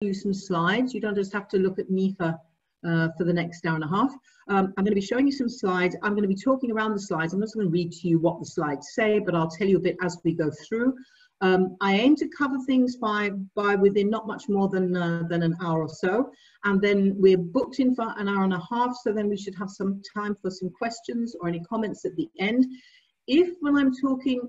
you some slides. You don't just have to look at me for, uh, for the next hour and a half. Um, I'm going to be showing you some slides. I'm going to be talking around the slides. I'm not going to read to you what the slides say, but I'll tell you a bit as we go through. Um, I aim to cover things by, by within not much more than, uh, than an hour or so. And then we're booked in for an hour and a half, so then we should have some time for some questions or any comments at the end. If when I'm talking,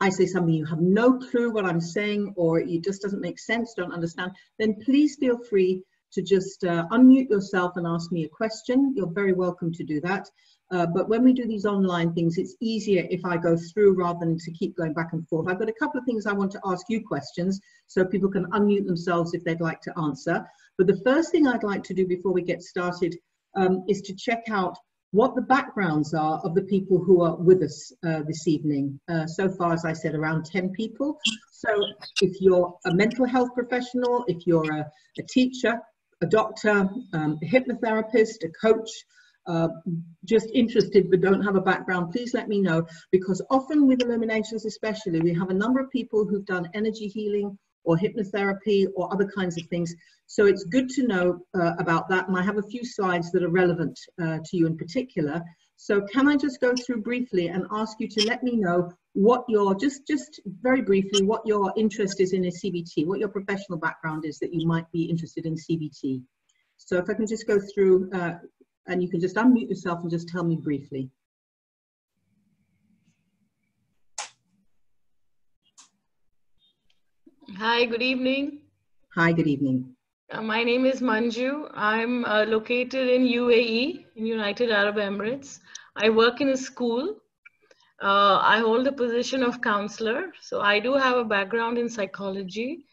I say something you have no clue what I'm saying or it just doesn't make sense, don't understand, then please feel free to just uh, unmute yourself and ask me a question. You're very welcome to do that. Uh, but when we do these online things, it's easier if I go through rather than to keep going back and forth. I've got a couple of things I want to ask you questions so people can unmute themselves if they'd like to answer. But the first thing I'd like to do before we get started um, is to check out what the backgrounds are of the people who are with us uh, this evening. Uh, so far, as I said, around 10 people. So if you're a mental health professional, if you're a, a teacher, a doctor, um, a hypnotherapist, a coach, uh, just interested but don't have a background, please let me know because often with illuminations especially, we have a number of people who've done energy healing or hypnotherapy or other kinds of things. So it's good to know uh, about that and I have a few slides that are relevant uh, to you in particular. So can I just go through briefly and ask you to let me know what your, just, just very briefly, what your interest is in a CBT, what your professional background is that you might be interested in CBT. So if I can just go through uh, and you can just unmute yourself and just tell me briefly. Hi, good evening. Hi, good evening. Uh, my name is Manju. I'm uh, located in UAE, in United Arab Emirates. I work in a school. Uh, I hold the position of counselor. So I do have a background in psychology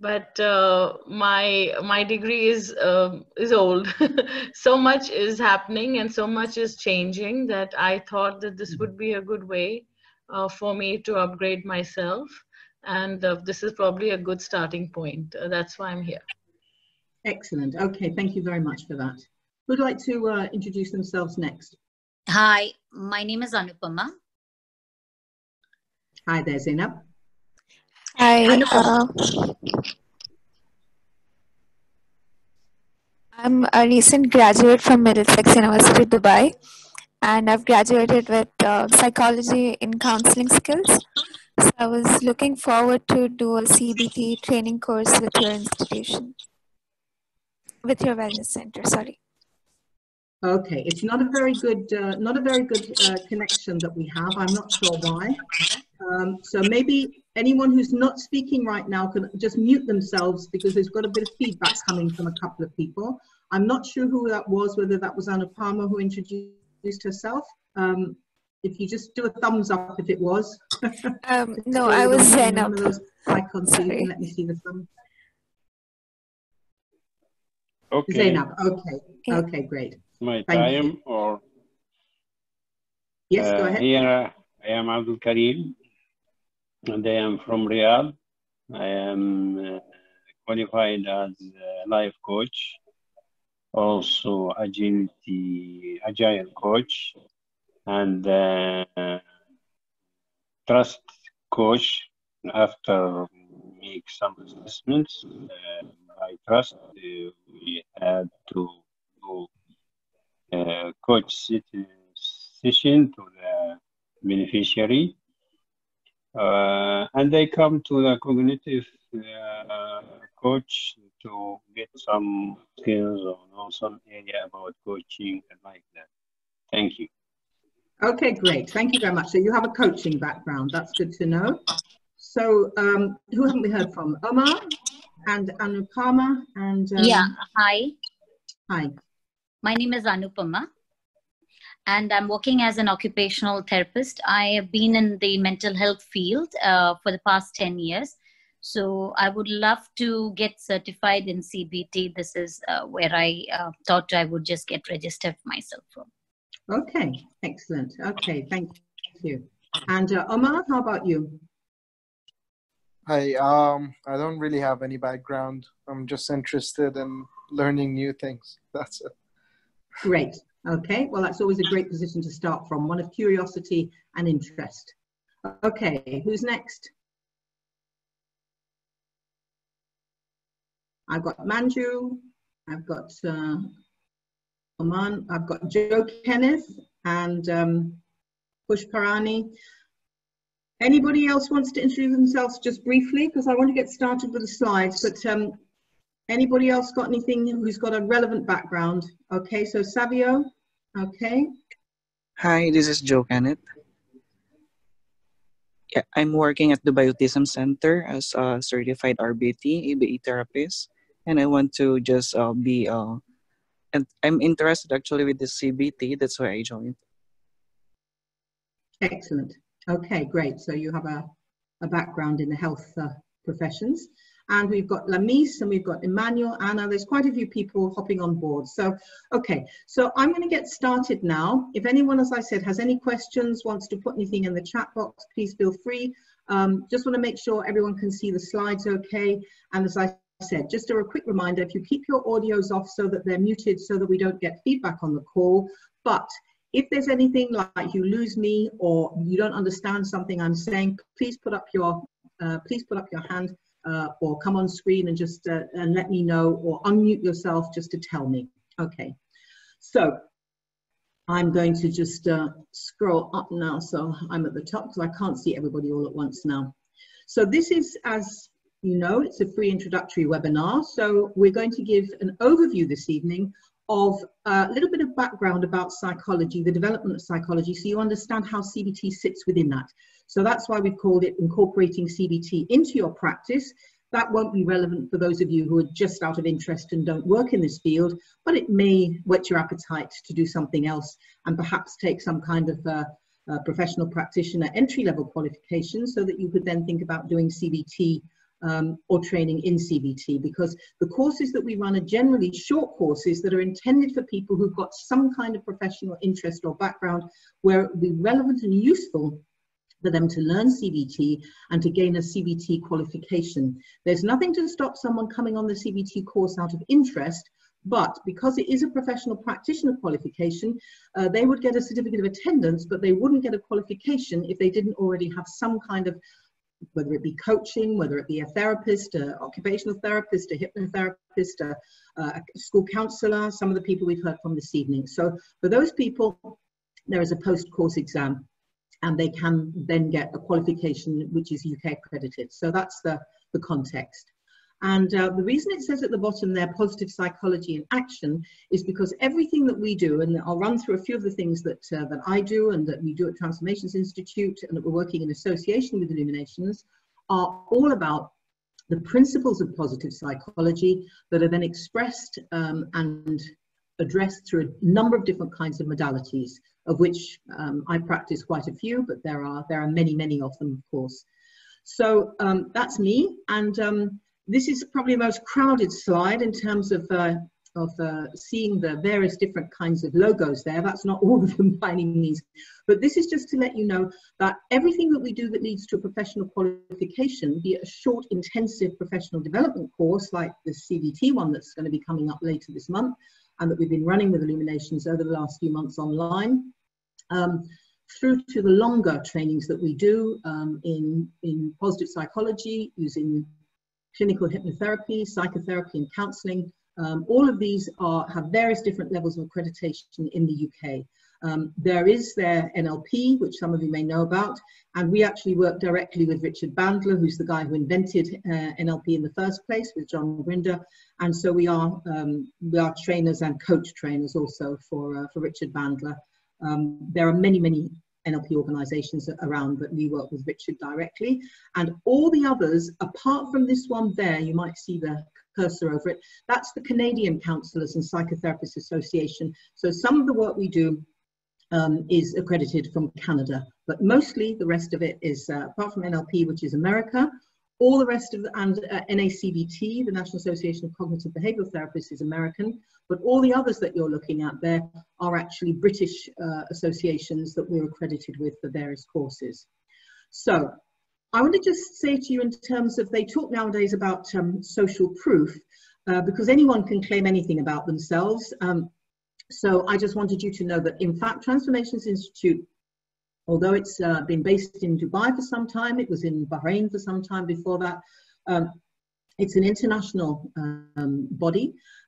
but uh, my my degree is uh, is old so much is happening and so much is changing that i thought that this would be a good way uh, for me to upgrade myself and uh, this is probably a good starting point. Uh, that's why i'm here. Excellent. Okay thank you very much for that. Who'd like to uh, introduce themselves next? Hi my name is anupama. Hi there zainab. Hi. Uh, I'm a recent graduate from Middlesex University, Dubai, and I've graduated with uh, psychology in counseling skills. So I was looking forward to do a CBT training course with your institution, with your wellness center. Sorry. Okay, it's not a very good, uh, not a very good uh, connection that we have. I'm not sure why. Um, so maybe anyone who's not speaking right now can just mute themselves because there's got a bit of feedback coming from a couple of people. I'm not sure who that was, whether that was Anupama who introduced herself. Um, if you just do a thumbs up if it was. Um, no, I was Zainab. Icons so you can let me see the thumb. Okay. Zainab, okay. Okay, great. My Thank time you. or Yes, go uh, ahead. here I am Abdul Karim and I am from Riyadh. I am uh, qualified as a life coach, also agility agile coach, and uh, trust coach. After make some assessments, uh, I trust uh, we had to do uh, coach sit- session to the beneficiary uh, and they come to the cognitive uh, coach to get some skills or know some area about coaching and like that. Thank you. Okay, great. Thank you very much. So you have a coaching background. That's good to know. So um, who haven't we heard from? Omar and Anupama and um, yeah, hi. hi. My name is Anupama, and I'm working as an occupational therapist. I have been in the mental health field uh, for the past 10 years. So I would love to get certified in CBT. This is uh, where I uh, thought I would just get registered myself from. Okay, excellent. Okay, thank you. And uh, Omar, how about you? Hi, um, I don't really have any background. I'm just interested in learning new things. That's it. Great. Okay, well, that's always a great position to start from, one of curiosity and interest. Okay, who's next? I've got Manju, I've got uh, Omar, I've got Joe Kenneth and um, Pushparani. Anybody else wants to introduce themselves just briefly? Because I want to get started with the slides, but um, anybody else got anything who's got a relevant background? Okay, so Savio, okay. Hi, this is Joe Kenneth. Yeah, I'm working at the Biotism Center as a certified RBT, ABE therapist, and I want to just uh, be, uh, and I'm interested actually with the CBT, that's why I joined. Excellent. Okay, great. So you have a, a background in the health uh, professions. And we've got Lamise and we've got Emmanuel, Anna. There's quite a few people hopping on board. So, okay, so I'm going to get started now. If anyone, as I said, has any questions, wants to put anything in the chat box, please feel free. Um, just want to make sure everyone can see the slides okay. And as I said, just a quick reminder, if you keep your audios off so that they're muted so that we don't get feedback on the call, but if there's anything like you lose me or you don't understand something I'm saying, please put up your uh, please put up your hand uh, or come on screen and just uh, and let me know or unmute yourself just to tell me. Okay, so I'm going to just uh, scroll up now so I'm at the top because I can't see everybody all at once now. So this is, as you know, it's a free introductory webinar. So we're going to give an overview this evening of a little bit of background about psychology, the development of psychology, so you understand how CBT sits within that. So that's why we've called it incorporating CBT into your practice. That won't be relevant for those of you who are just out of interest and don't work in this field, but it may whet your appetite to do something else and perhaps take some kind of uh, uh, professional practitioner entry level qualification so that you could then think about doing CBT um, or training in CBT because the courses that we run are generally short courses that are intended for people who've got some kind of professional interest or background where it would be relevant and useful for them to learn CBT and to gain a CBT qualification. There's nothing to stop someone coming on the CBT course out of interest, but because it is a professional practitioner qualification, uh, they would get a certificate of attendance, but they wouldn't get a qualification if they didn't already have some kind of whether it be coaching, whether it be a therapist, an occupational therapist, a hypnotherapist, a, a school counselor, some of the people we've heard from this evening. So for those people, there is a post-course exam and they can then get a qualification which is UK accredited. So that's the, the context. And uh, the reason it says at the bottom there, positive psychology in action, is because everything that we do, and I'll run through a few of the things that, uh, that I do and that we do at Transformations Institute and that we're working in association with Illuminations, are all about the principles of positive psychology that are then expressed um, and addressed through a number of different kinds of modalities, of which um, I practice quite a few, but there are, there are many, many of them, of course. So um, that's me. And um, this is probably the most crowded slide in terms of, uh, of uh, seeing the various different kinds of logos there. That's not all of them by any means. But this is just to let you know that everything that we do that leads to a professional qualification, be it a short, intensive professional development course like the CBT one that's going to be coming up later this month, and that we've been running with Illuminations over the last few months online, um, through to the longer trainings that we do um, in, in positive psychology, using clinical hypnotherapy, psychotherapy and counselling. Um, all of these are, have various different levels of accreditation in the UK. Um, there is their NLP, which some of you may know about, and we actually work directly with Richard Bandler, who's the guy who invented uh, NLP in the first place with John Grinder, and so we are um, we are trainers and coach trainers also for uh, for Richard Bandler. Um, there are many many NLP organizations around that we work with Richard directly. And all the others, apart from this one there, you might see the cursor over it, that's the Canadian Counselors and Psychotherapists Association. So some of the work we do um, is accredited from Canada, but mostly the rest of it is, uh, apart from NLP, which is America, all the rest of the, and uh, NACBT, the National Association of Cognitive Behavioral Therapists is American, but all the others that you're looking at there are actually British uh, associations that we're accredited with for various courses. So I want to just say to you in terms of, they talk nowadays about um, social proof, uh, because anyone can claim anything about themselves. Um, so I just wanted you to know that in fact, Transformations Institute although it's uh, been based in Dubai for some time, it was in Bahrain for some time before that. Um, It's an international um, body,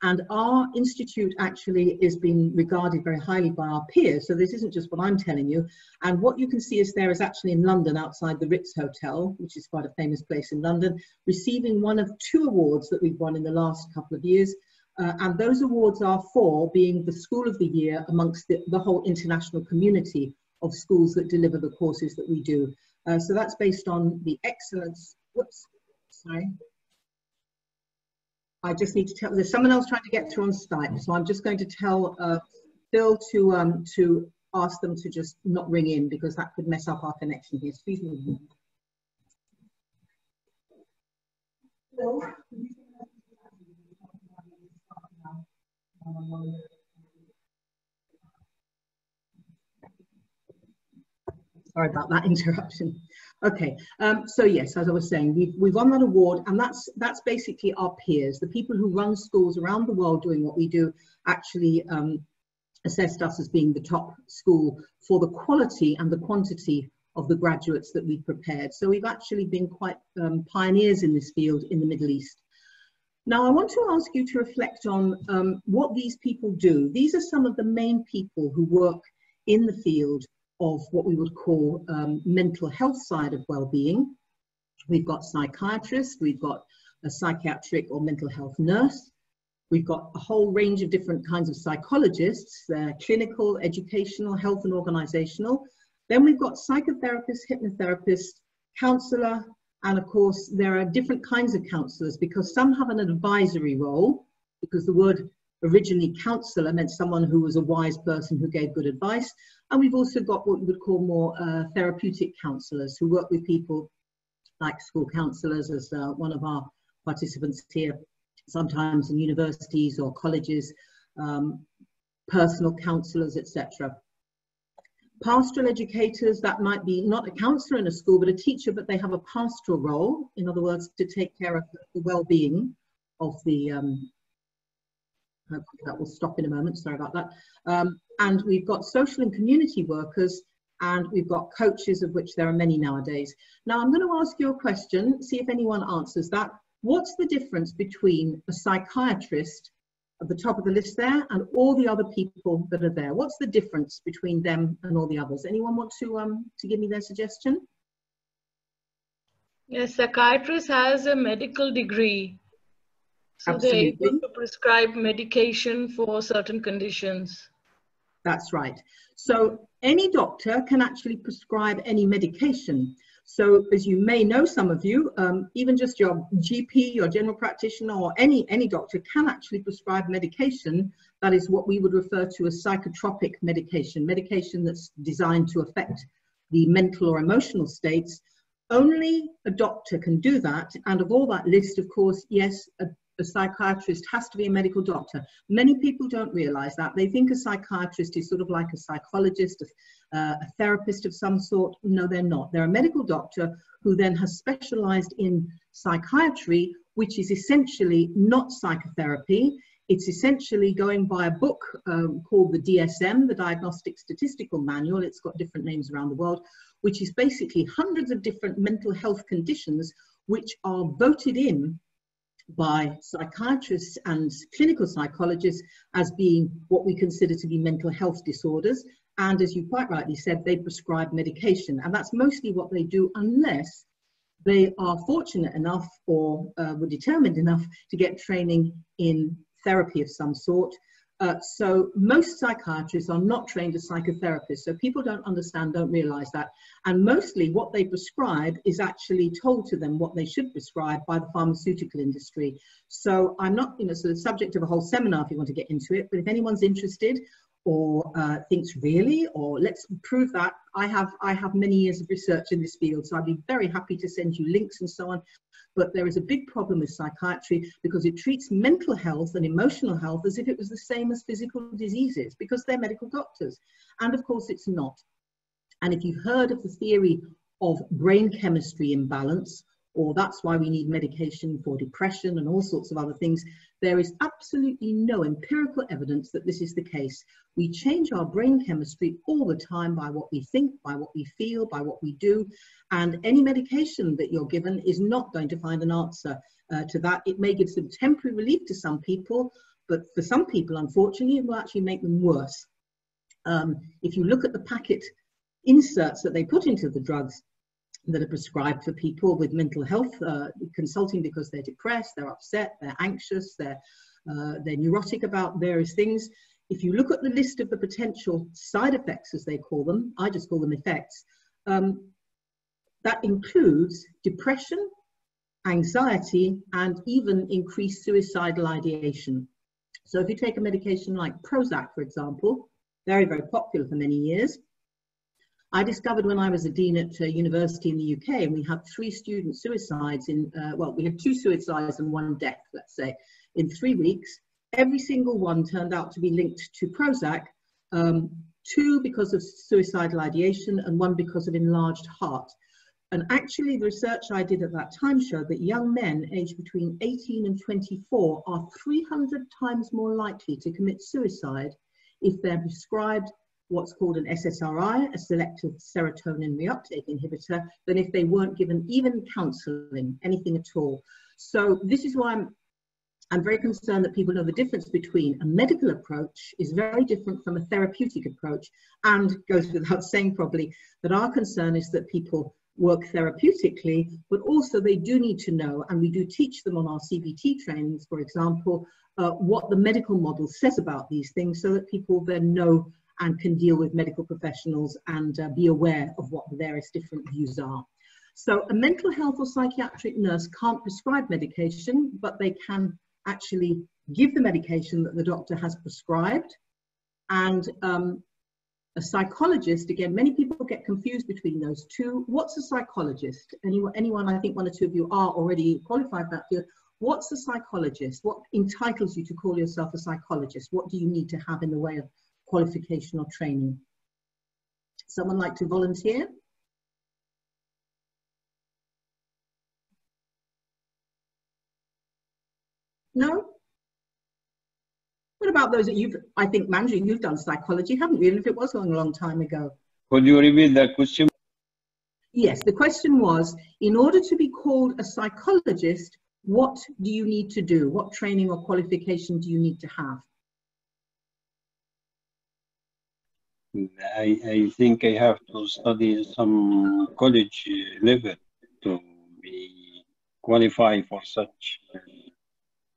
and our institute actually is being regarded very highly by our peers. So this isn't just what I'm telling you. And what you can see is there is actually in London, outside the Ritz Hotel, which is quite a famous place in London, receiving one of two awards that we've won in the last couple of years. Uh, and those awards are for being the school of the year amongst the, the whole international community of schools that deliver the courses that we do. Uh, so that's based on the excellence, whoops, sorry, I just need to tell, there's someone else trying to get through on Skype, so I'm just going to tell uh, Phil to, um, to ask them to just not ring in because that could mess up our connection here. Excuse me. Sorry about that interruption. Okay, um, so yes, as I was saying, we've, we've won that award and that's, that's basically our peers. The people who run schools around the world doing what we do actually um, assessed us as being the top school for the quality and the quantity of the graduates that we've prepared. So we've actually been quite um, pioneers in this field in the Middle East. Now I want to ask you to reflect on um, what these people do. These are some of the main people who work in the field of what we would call um, mental health side of well-being. We've got psychiatrists, we've got a psychiatric or mental health nurse, we've got a whole range of different kinds of psychologists, uh, clinical, educational, health and organizational. Then we've got psychotherapists, hypnotherapists, counselor, and of course there are different kinds of counselors because some have an advisory role because the word originally counselor meant someone who was a wise person who gave good advice. And we've also got what we would call more uh, therapeutic counselors who work with people like school counselors as uh, one of our participants here, sometimes in universities or colleges, um, personal counselors, etc. Pastoral educators, that might be not a counselor in a school, but a teacher, but they have a pastoral role, in other words, to take care of the well-being of the um, Hopefully that will stop in a moment, sorry about that. Um, and we've got social and community workers and we've got coaches of which there are many nowadays. Now I'm going to ask you a question, see if anyone answers that. What's the difference between a psychiatrist at the top of the list there and all the other people that are there? What's the difference between them and all the others? Anyone want to, um, to give me their suggestion? Yes, psychiatrist has a medical degree so Absolutely. they're prescribe medication for certain conditions. That's right. So any doctor can actually prescribe any medication. So as you may know, some of you, um, even just your GP, your general practitioner, or any, any doctor can actually prescribe medication that is what we would refer to as psychotropic medication, medication that's designed to affect the mental or emotional states. Only a doctor can do that. And of all that list, of course, yes, a a psychiatrist has to be a medical doctor. Many people don't realize that. They think a psychiatrist is sort of like a psychologist, a, uh, a therapist of some sort. No, they're not. They're a medical doctor who then has specialized in psychiatry, which is essentially not psychotherapy. It's essentially going by a book um, called the DSM, the Diagnostic Statistical Manual. It's got different names around the world, which is basically hundreds of different mental health conditions which are voted in by psychiatrists and clinical psychologists as being what we consider to be mental health disorders. And as you quite rightly said, they prescribe medication. And that's mostly what they do unless they are fortunate enough or uh, were determined enough to get training in therapy of some sort uh, so most psychiatrists are not trained as psychotherapists. So people don't understand, don't realize that. And mostly what they prescribe is actually told to them what they should prescribe by the pharmaceutical industry. So I'm not, you know, so the subject of a whole seminar if you want to get into it, but if anyone's interested or uh, thinks really, or let's prove that, I have, I have many years of research in this field. So I'd be very happy to send you links and so on but there is a big problem with psychiatry because it treats mental health and emotional health as if it was the same as physical diseases because they're medical doctors. And of course, it's not. And if you've heard of the theory of brain chemistry imbalance, or that's why we need medication for depression and all sorts of other things. There is absolutely no empirical evidence that this is the case. We change our brain chemistry all the time by what we think, by what we feel, by what we do, and any medication that you're given is not going to find an answer. uh, to that. It may give some temporary relief to some people, but for some people, unfortunately, it will actually make them worse. Um, if you look at the packet inserts that they put into the drugs that are prescribed for people with mental health uh, consulting because they're depressed, they're upset, they're anxious, they're, uh, they're neurotic about various things. If you look at the list of the potential side effects, as they call them, I just call them effects, um, that includes depression, anxiety, and even increased suicidal ideation. So if you take a medication like Prozac, for example, very, very popular for many years, I discovered when I was a dean at a university in the UK, and we had three student suicides in, uh, well, we had two suicides and one death, let's say, in three weeks. Every single one turned out to be linked to Prozac, um, two because of suicidal ideation and one because of enlarged heart. And actually, the research I did at that time showed that young men aged between 18 and 24 are 300 times more likely to commit suicide if they're prescribed what's called an SSRI, a selective serotonin reuptake inhibitor, than if they weren't given even counseling, anything at all. So this is why I'm, I'm very concerned that people know the difference between a medical approach is very different from a therapeutic approach and goes without saying probably that our concern is that people work therapeutically, but also they do need to know, and we do teach them on our CBT trainings, for example, uh, what the medical model says about these things so that people then know and can deal with medical professionals and uh, be aware of what the various different views are. So a mental health or psychiatric nurse can't prescribe medication, but they can actually give the medication that the doctor has prescribed. And um, a psychologist, again, many people get confused between those two. What's a psychologist? Anyone, anyone, I think one or two of you are already qualified that field. What's a psychologist? What entitles you to call yourself a psychologist? What do you need to have in the way of qualification or training? Someone like to volunteer? No? What about those that you've, I think, Manju, you've done psychology, haven't you? Even if it was a long time ago. Could you repeat that question? Yes, the question was, in order to be called a psychologist, what do you need to do? What training or qualification do you need to have? I, I think I have to study some college level to be qualified for such uh,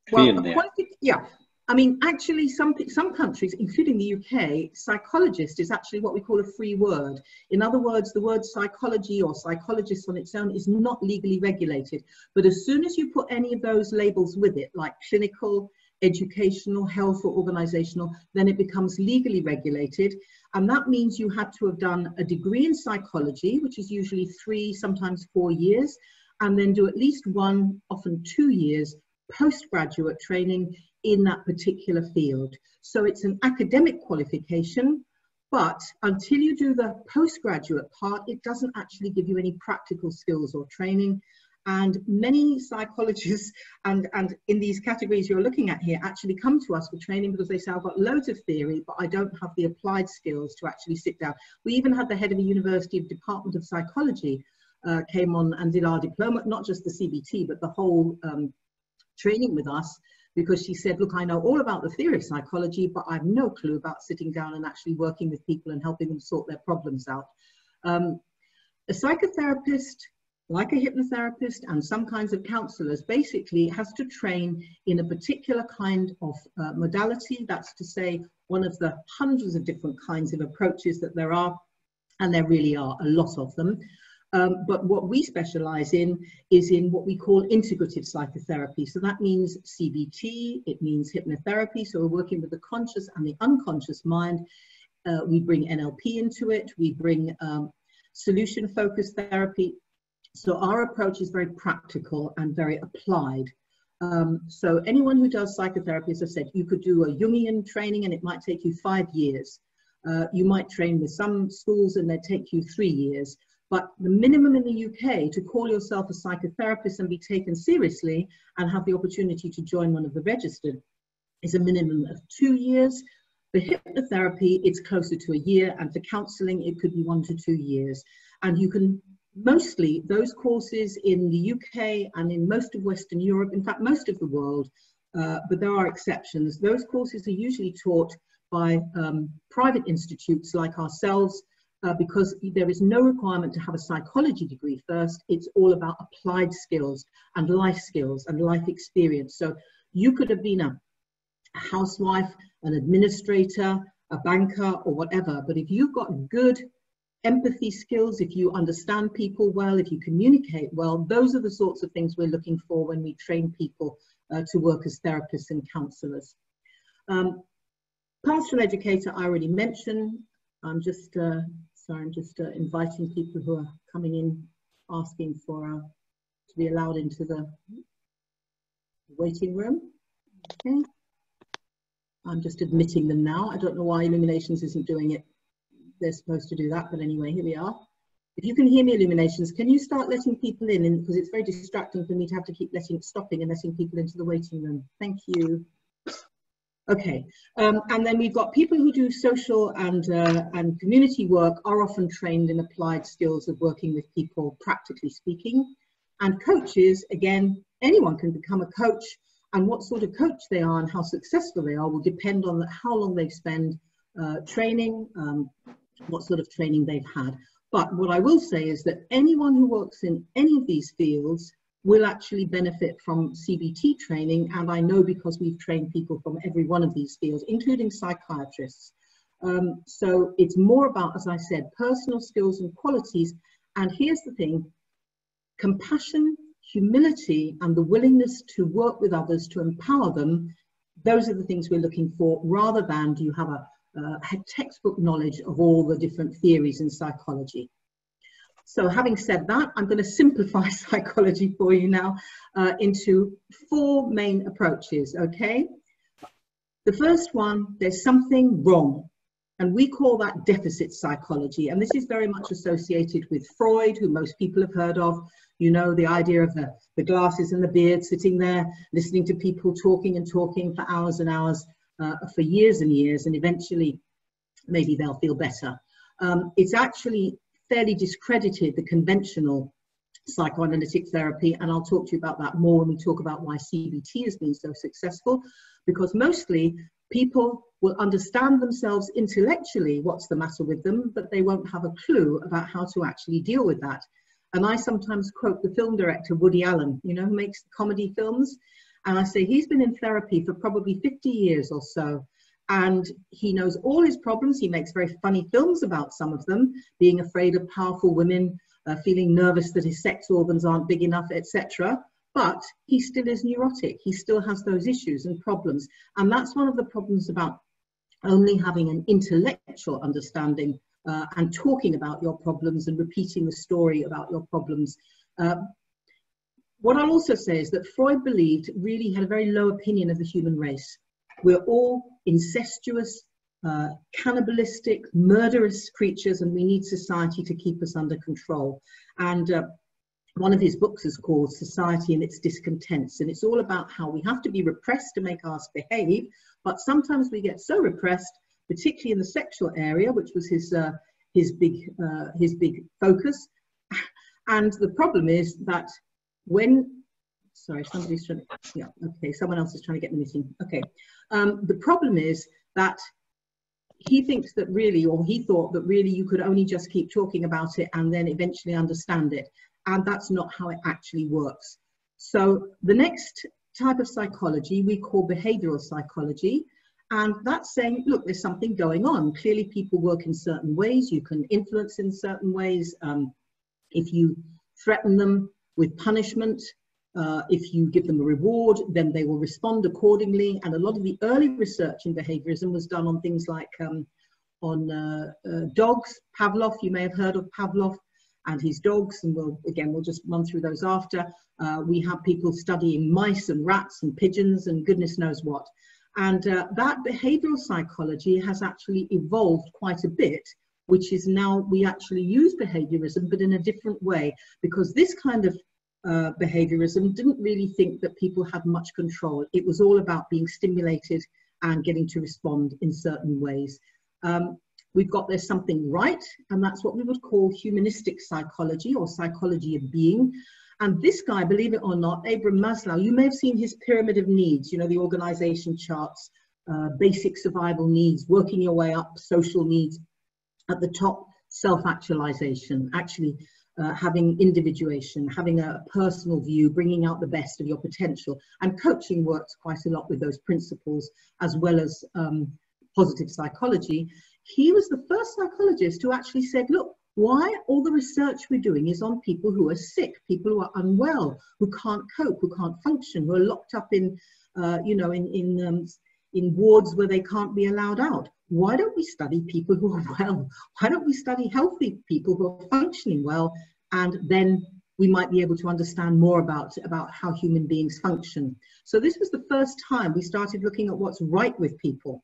field. Well, yeah, I mean, actually, some, some countries, including the UK, psychologist is actually what we call a free word. In other words, the word psychology or psychologist on its own is not legally regulated. But as soon as you put any of those labels with it, like clinical, educational, health, or organizational, then it becomes legally regulated. And that means you had to have done a degree in psychology, which is usually three, sometimes four years, and then do at least one, often two years postgraduate training in that particular field. So it's an academic qualification, but until you do the postgraduate part, it doesn't actually give you any practical skills or training. And many psychologists and, and in these categories you're looking at here actually come to us for training because they say, I've got loads of theory, but I don't have the applied skills to actually sit down. We even had the head of a university of Department of Psychology uh, came on and did our diploma, not just the CBT, but the whole um, training with us because she said, look, I know all about the theory of psychology, but I have no clue about sitting down and actually working with people and helping them sort their problems out. Um, a psychotherapist, like a hypnotherapist and some kinds of counselors, basically has to train in a particular kind of uh, modality. That's to say, one of the hundreds of different kinds of approaches that there are, and there really are a lot of them. Um, but what we specialize in is in what we call integrative psychotherapy. So that means CBT, it means hypnotherapy. So we're working with the conscious and the unconscious mind. Uh, we bring NLP into it, we bring um, solution focused therapy. So our approach is very practical and very applied. Um, so anyone who does psychotherapy, as I said, you could do a Jungian training and it might take you five years. Uh, you might train with some schools and they take you three years. But the minimum in the UK to call yourself a psychotherapist and be taken seriously and have the opportunity to join one of the registered is a minimum of two years. For hypnotherapy, it's closer to a year, and for counseling, it could be one to two years. And you can mostly those courses in the UK and in most of Western Europe, in fact, most of the world, uh, but there are exceptions. Those courses are usually taught by um, private institutes like ourselves uh, because there is no requirement to have a psychology degree first. It's all about applied skills and life skills and life experience. So you could have been a housewife, an administrator, a banker, or whatever, but if you've got good empathy skills, if you understand people well, if you communicate well, those are the sorts of things we're looking for when we train people uh, to work as therapists and counselors. Um, pastoral educator, I already mentioned. I'm just, uh, sorry, I'm just uh, inviting people who are coming in asking for uh, to be allowed into the waiting room. Okay. I'm just admitting them now. I don't know why Illuminations isn't doing it. They're supposed to do that, but anyway, here we are. If you can hear me, Illuminations, can you start letting people in? Because it's very distracting for me to have to keep letting, stopping and letting people into the waiting room. Thank you. Okay, um, and then we've got people who do social and, uh, and community work are often trained in applied skills of working with people, practically speaking. And coaches, again, anyone can become a coach and what sort of coach they are and how successful they are will depend on how long they spend uh, training, um, what sort of training they've had. But what I will say is that anyone who works in any of these fields will actually benefit from CBT training. And I know because we've trained people from every one of these fields, including psychiatrists. Um, so it's more about, as I said, personal skills and qualities. And here's the thing, compassion humility and the willingness to work with others to empower them, those are the things we're looking for rather than do you have a, a textbook knowledge of all the different theories in psychology. So having said that, I'm going to simplify psychology for you now uh, into four main approaches, okay? The first one, there's something wrong. And we call that deficit psychology. And this is very much associated with Freud, who most people have heard of, you know, the idea of the, the glasses and the beard sitting there, listening to people talking and talking for hours and hours, uh, for years and years, and eventually maybe they'll feel better. Um, it's actually fairly discredited the conventional psychoanalytic therapy, and I'll talk to you about that more when we talk about why CBT has been so successful, because mostly people will understand themselves intellectually what's the matter with them, but they won't have a clue about how to actually deal with that. And I sometimes quote the film director Woody Allen, you know, who makes comedy films. And I say he's been in therapy for probably 50 years or so. And he knows all his problems. He makes very funny films about some of them, being afraid of powerful women, uh, feeling nervous that his sex organs aren't big enough, etc. But he still is neurotic. He still has those issues and problems. And that's one of the problems about only having an intellectual understanding uh, and talking about your problems and repeating the story about your problems. Uh, what I'll also say is that Freud believed really had a very low opinion of the human race. We're all incestuous, uh, cannibalistic, murderous creatures, and we need society to keep us under control. And uh, one of his books is called Society and its Discontents, and it's all about how we have to be repressed to make us behave, but sometimes we get so repressed particularly in the sexual area, which was his, uh, his, big, uh, his big focus. And the problem is that when, sorry, somebody's trying to, yeah, okay, someone else is trying to get the meeting. Okay. Um, the problem is that he thinks that really, or he thought that really you could only just keep talking about it and then eventually understand it. And that's not how it actually works. So the next type of psychology we call behavioral psychology. And that's saying, look, there's something going on. Clearly, people work in certain ways. You can influence in certain ways. Um, if you threaten them with punishment, uh, if you give them a reward, then they will respond accordingly. And a lot of the early research in behaviorism was done on things like um, on uh, uh, dogs. Pavlov, you may have heard of Pavlov and his dogs, and we'll again we'll just run through those after. Uh, we have people studying mice and rats and pigeons and goodness knows what. And uh, that behavioral psychology has actually evolved quite a bit, which is now we actually use behaviorism, but in a different way, because this kind of uh, behaviorism didn't really think that people had much control. It was all about being stimulated and getting to respond in certain ways. Um, We've got there's something right, and that's what we would call humanistic psychology or psychology of being. And this guy, believe it or not, Abraham Maslow, you may have seen his pyramid of needs, you know, the organization charts, uh, basic survival needs, working your way up, social needs. At the top, self-actualization, actually uh, having individuation, having a personal view, bringing out the best of your potential. And coaching works quite a lot with those principles, as well as um, positive psychology. He was the first psychologist who actually said, look, why all the research we're doing is on people who are sick, people who are unwell, who can't cope, who can't function, who are locked up in, uh, you know, in, in, um, in wards where they can't be allowed out. Why don't we study people who are well? Why don't we study healthy people who are functioning well? And then we might be able to understand more about, about how human beings function. So this was the first time we started looking at what's right with people.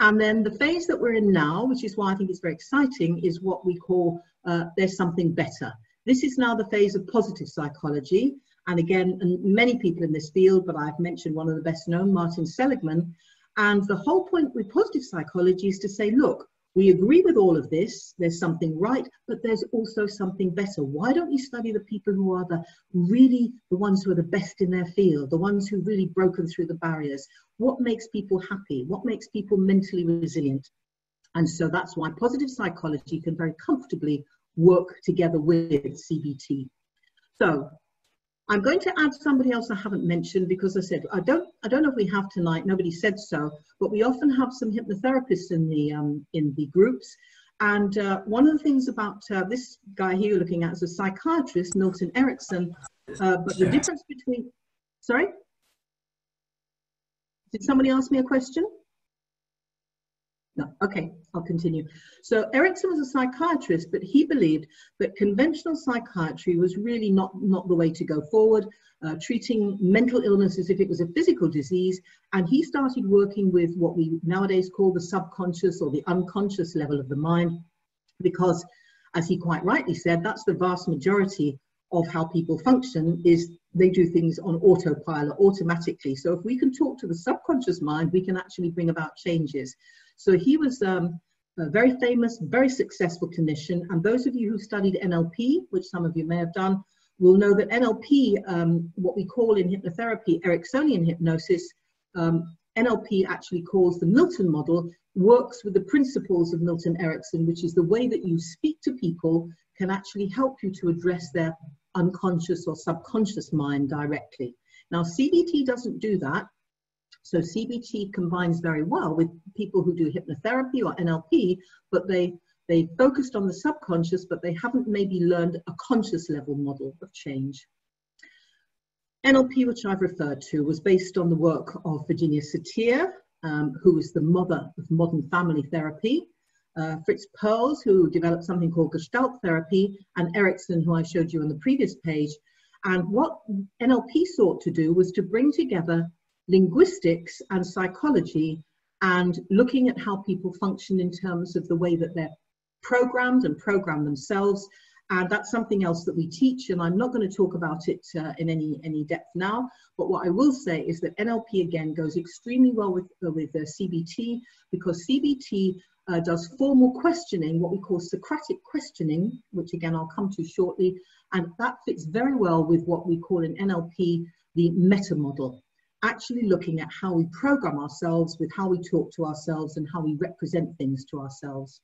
And then the phase that we're in now, which is why I think it's very exciting, is what we call uh, there's something better. This is now the phase of positive psychology. And again, and many people in this field, but I've mentioned one of the best known, Martin Seligman. And the whole point with positive psychology is to say, look, we agree with all of this, there's something right, but there's also something better. Why don't we study the people who are the really the ones who are the best in their field, the ones who really broken through the barriers? What makes people happy? What makes people mentally resilient? And so that's why positive psychology can very comfortably work together with CBT. So I'm going to add somebody else I haven't mentioned because I said I don't I don't know if we have tonight. Nobody said so, but we often have some hypnotherapists in the um, in the groups. And uh, one of the things about uh, this guy here you're looking at is a psychiatrist, Milton Erickson. Uh, but the difference between sorry, did somebody ask me a question? No, okay, I'll continue. So Erickson was a psychiatrist, but he believed that conventional psychiatry was really not, not the way to go forward, uh, treating mental illness as if it was a physical disease. And he started working with what we nowadays call the subconscious or the unconscious level of the mind, because as he quite rightly said, that's the vast majority of how people function is they do things on autopilot automatically. So if we can talk to the subconscious mind, we can actually bring about changes. So he was um, a very famous, very successful clinician. And those of you who studied NLP, which some of you may have done, will know that NLP, um, what we call in hypnotherapy Ericksonian hypnosis, um, NLP actually calls the Milton model, works with the principles of Milton Erickson, which is the way that you speak to people can actually help you to address their unconscious or subconscious mind directly. Now, CBT doesn't do that. So CBT combines very well with people who do hypnotherapy or NLP, but they they focused on the subconscious, but they haven't maybe learned a conscious level model of change. NLP, which I've referred to, was based on the work of Virginia Satir, um, who was the mother of modern family therapy uh, Fritz Perls, who developed something called Gestalt therapy, and Erickson, who I showed you on the previous page. And what NLP sought to do was to bring together linguistics and psychology and looking at how people function in terms of the way that they're programmed and program themselves. And that's something else that we teach, and I'm not going to talk about it uh, in any, any depth now. But what I will say is that NLP again goes extremely well with, uh, with uh, CBT because CBT uh, does formal questioning, what we call Socratic questioning, which again I'll come to shortly, and that fits very well with what we call in NLP the meta model, actually looking at how we program ourselves with how we talk to ourselves and how we represent things to ourselves.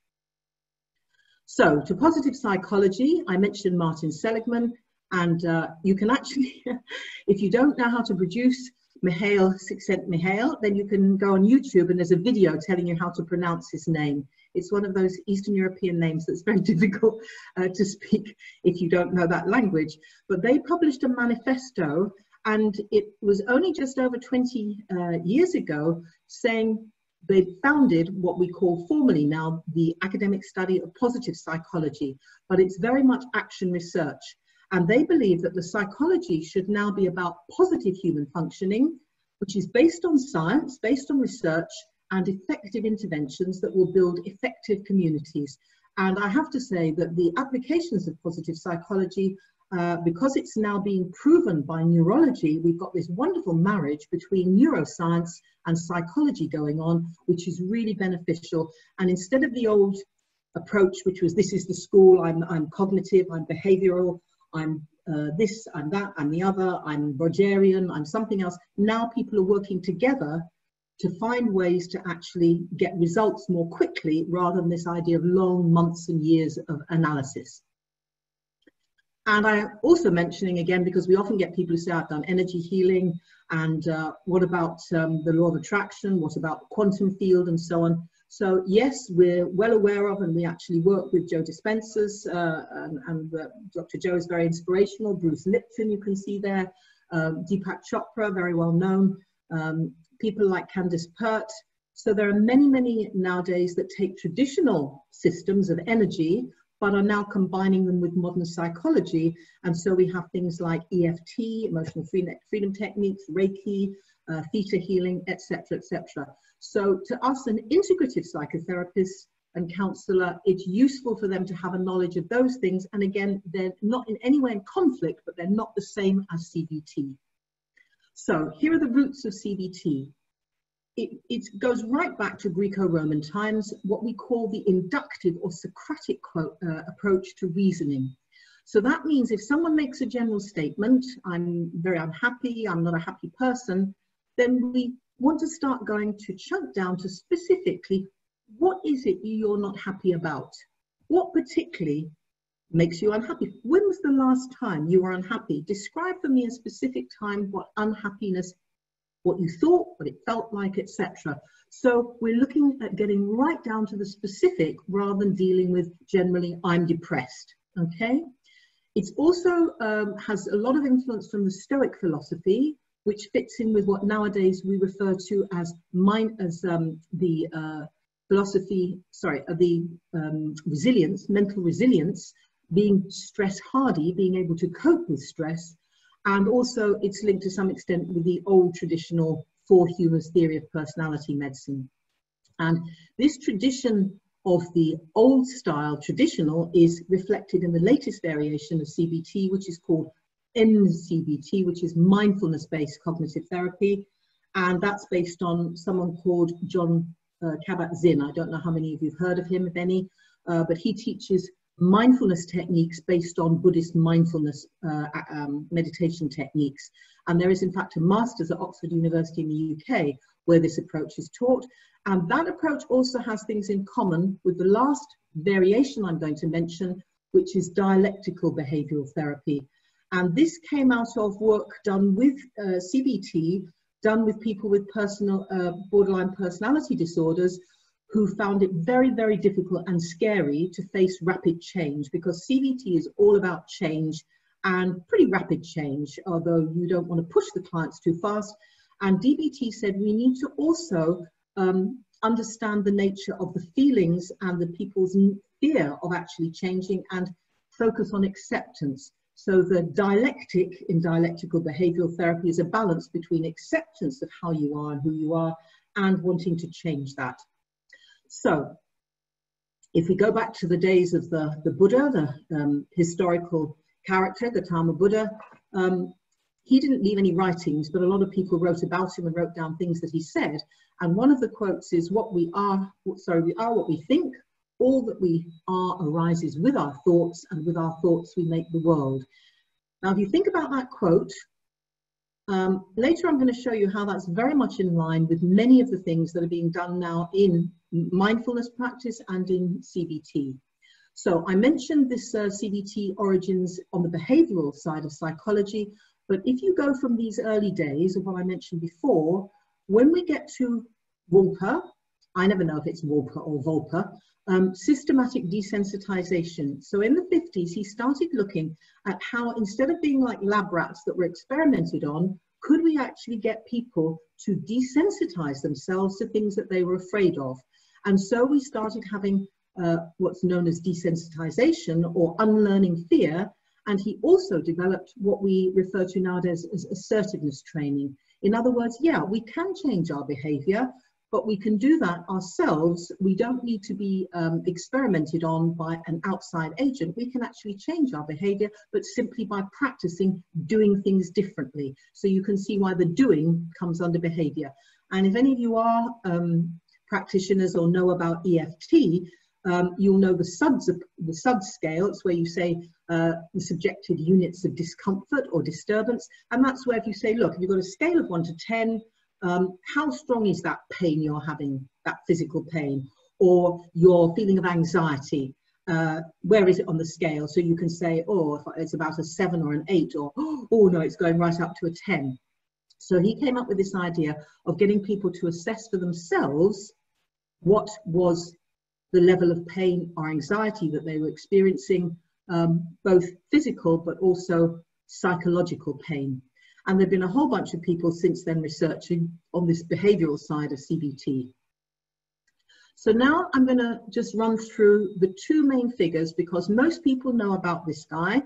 So to positive psychology, I mentioned Martin Seligman, and uh, you can actually, if you don't know how to produce Mihaly Csikszentmihalyi, then you can go on YouTube and there's a video telling you how to pronounce his name. It's one of those Eastern European names that's very difficult uh, to speak if you don't know that language. But they published a manifesto and it was only just over 20 uh, years ago saying they founded what we call formally now the academic study of positive psychology, but it's very much action research. And they believe that the psychology should now be about positive human functioning, which is based on science, based on research, and effective interventions that will build effective communities. And I have to say that the applications of positive psychology uh, because it's now being proven by neurology, we've got this wonderful marriage between neuroscience and psychology going on, which is really beneficial. And instead of the old approach, which was this is the school, I'm, I'm cognitive, I'm behavioral, I'm uh, this, I'm that, I'm the other, I'm Rogerian, I'm something else. Now people are working together to find ways to actually get results more quickly rather than this idea of long months and years of analysis. And I'm also mentioning again, because we often get people who say, I've done energy healing, and uh, what about um, the law of attraction? What about quantum field and so on? So yes, we're well aware of, and we actually work with Joe Dispenza's, uh, and, and uh, Dr. Joe is very inspirational. Bruce Lipton, you can see there. Um, Deepak Chopra, very well known. Um, people like Candace Pert. So there are many, many nowadays that take traditional systems of energy but are now combining them with modern psychology. And so we have things like EFT, emotional freedom techniques, Reiki, uh, theta healing, etc., etc. So to us, an integrative psychotherapist and counselor, it's useful for them to have a knowledge of those things. And again, they're not in any way in conflict, but they're not the same as CBT. So here are the roots of CBT it, it goes right back to Greco-Roman times, what we call the inductive or Socratic quote, uh, approach to reasoning. So that means if someone makes a general statement, I'm very unhappy, I'm not a happy person, then we want to start going to chunk down to specifically, what is it you're not happy about? What particularly makes you unhappy? When was the last time you were unhappy? Describe for me a specific time what unhappiness what you thought, what it felt like, etc. So we're looking at getting right down to the specific rather than dealing with generally, I'm depressed, okay? It also um, has a lot of influence from the Stoic philosophy, which fits in with what nowadays we refer to as mind, as um, the uh, philosophy, sorry, uh, the um, resilience, mental resilience, being stress hardy, being able to cope with stress, and also it's linked to some extent with the old traditional four humors theory of personality medicine. And this tradition of the old style traditional is reflected in the latest variation of CBT, which is called MCBT, which is mindfulness based cognitive therapy. And that's based on someone called Jon uh, Kabat Zinn. I don't know how many of you have heard of him, if any, uh, but he teaches mindfulness techniques based on Buddhist mindfulness uh, um, meditation techniques. And there is, in fact, a master's at Oxford University in the UK where this approach is taught. And that approach also has things in common with the last variation I'm going to mention, which is dialectical behavioral therapy. And this came out of work done with uh, CBT, done with people with personal uh, borderline personality disorders who found it very, very difficult and scary to face rapid change because CBT is all about change and pretty rapid change, although you don't want to push the clients too fast. And DBT said we need to also um, understand the nature of the feelings and the people's fear of actually changing and focus on acceptance. So the dialectic in dialectical behavioral therapy is a balance between acceptance of how you are and who you are and wanting to change that. So if we go back to the days of the, the Buddha, the um, historical character, Gautama Buddha, um, he didn't leave any writings, but a lot of people wrote about him and wrote down things that he said. And one of the quotes is, what we are, sorry, we are what we think, all that we are arises with our thoughts, and with our thoughts we make the world. Now, if you think about that quote, um, later I'm going to show you how that's very much in line with many of the things that are being done now in mindfulness practice and in CBT. So I mentioned this uh, CBT origins on the behavioral side of psychology, but if you go from these early days of what I mentioned before, when we get to Wolper, I never know if it's Wolper or Volper, um, systematic desensitization. So in the 50s, he started looking at how instead of being like lab rats that were experimented on, could we actually get people to desensitize themselves to things that they were afraid of? And so we started having uh, what's known as desensitization or unlearning fear. And he also developed what we refer to nowadays as assertiveness training. In other words, yeah, we can change our behavior, but we can do that ourselves. We don't need to be um, experimented on by an outside agent. We can actually change our behavior, but simply by practicing doing things differently. So you can see why the doing comes under behavior. And if any of you are um, practitioners or know about EFT, um, you'll know the SUDS, the SUDS scale. It's where you say uh, the subjective units of discomfort or disturbance. And that's where if you say, look, if you've got a scale of one to 10, um, how strong is that pain you're having, that physical pain, or your feeling of anxiety? Uh, where is it on the scale? So you can say, oh, it's about a seven or an eight, or oh no, it's going right up to a 10. So he came up with this idea of getting people to assess for themselves what was the level of pain or anxiety that they were experiencing, um, both physical but also psychological pain. And there have been a whole bunch of people since then researching on this behavioral side of CBT. So now I'm going to just run through the two main figures because most people know about this guy.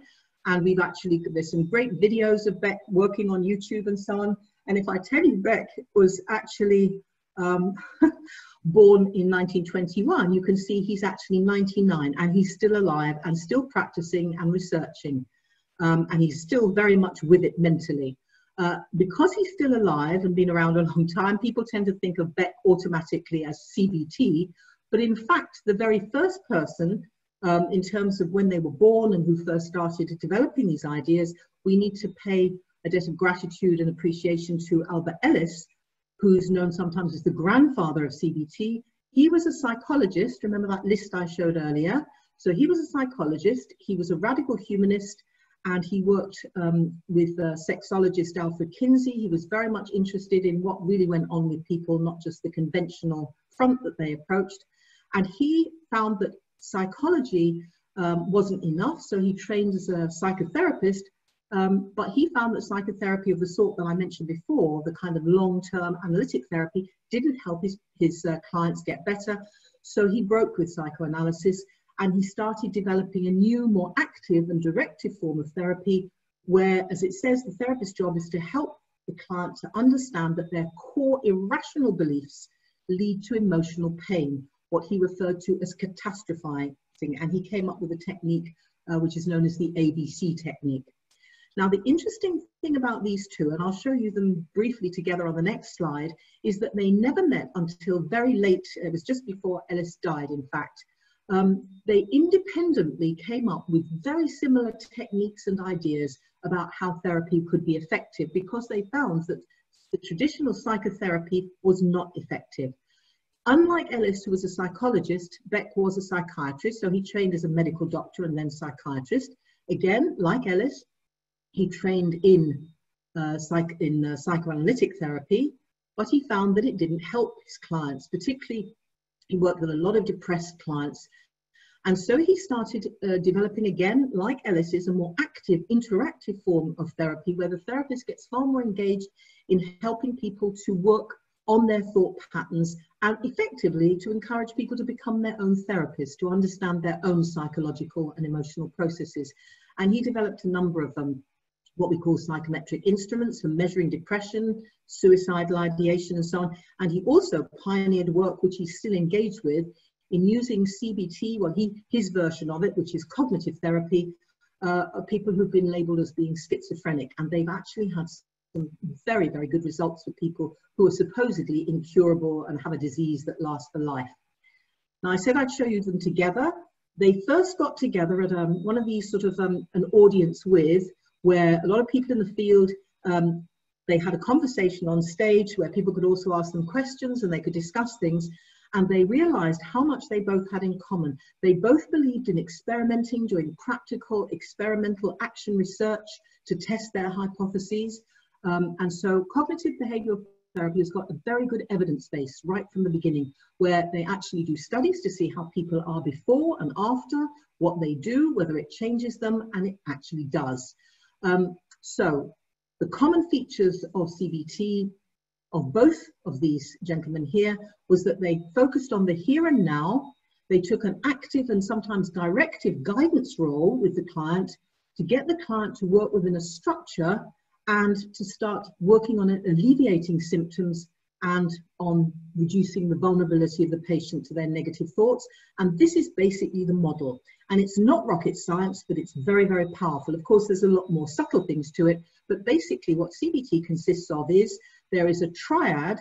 And we've actually, there's some great videos of Beck working on YouTube and so on. And if I tell you Beck was actually um, born in 1921, you can see he's actually 99 and he's still alive and still practicing and researching. Um, and he's still very much with it mentally. Uh, because he's still alive and been around a long time, people tend to think of Beck automatically as CBT, but in fact, the very first person, um, in terms of when they were born and who first started developing these ideas, we need to pay a debt of gratitude and appreciation to Albert Ellis, who's known sometimes as the grandfather of CBT. He was a psychologist, remember that list I showed earlier? So he was a psychologist, he was a radical humanist, and he worked um, with uh, sexologist Alfred Kinsey. He was very much interested in what really went on with people, not just the conventional front that they approached. And he found that psychology um, wasn't enough, so he trained as a psychotherapist. Um, but he found that psychotherapy of the sort that I mentioned before, the kind of long-term analytic therapy, didn't help his, his uh, clients get better. So he broke with psychoanalysis and he started developing a new, more active and directive form of therapy where, as it says, the therapist's job is to help the client to understand that their core irrational beliefs lead to emotional pain, what he referred to as catastrophizing. And he came up with a technique uh, which is known as the ABC technique. Now, the interesting thing about these two, and I'll show you them briefly together on the next slide, is that they never met until very late. It was just before Ellis died, in fact um, they independently came up with very similar techniques and ideas about how therapy could be effective because they found that the traditional psychotherapy was not effective. Unlike Ellis, who was a psychologist, Beck was a psychiatrist, so he trained as a medical doctor and then psychiatrist. Again, like Ellis, he trained in, uh, psych in uh, psychoanalytic therapy, but he found that it didn't help his clients, particularly he worked with a lot of depressed clients. And so he started uh, developing again, like Ellis's, a more active, interactive form of therapy where the therapist gets far more engaged in helping people to work on their thought patterns and effectively to encourage people to become their own therapists, to understand their own psychological and emotional processes. And he developed a number of them what we call psychometric instruments for measuring depression, suicidal ideation, and so on. And he also pioneered work which he's still engaged with in using CBT, well, he, his version of it, which is cognitive therapy, uh, people who've been labeled as being schizophrenic. And they've actually had some very, very good results for people who are supposedly incurable and have a disease that lasts for life. Now, I said I'd show you them together. They first got together at um, one of these sort of um, an audience with where a lot of people in the field, um, they had a conversation on stage where people could also ask them questions and they could discuss things. And they realized how much they both had in common. They both believed in experimenting, doing practical experimental action research to test their hypotheses. Um, and so cognitive behavioral therapy has got a very good evidence base right from the beginning, where they actually do studies to see how people are before and after, what they do, whether it changes them, and it actually does. Um, so the common features of CBT of both of these gentlemen here was that they focused on the here and now. They took an active and sometimes directive guidance role with the client to get the client to work within a structure and to start working on alleviating symptoms and on reducing the vulnerability of the patient to their negative thoughts. And this is basically the model. And it's not rocket science, but it's very, very powerful. Of course, there's a lot more subtle things to it, but basically what CBT consists of is there is a triad,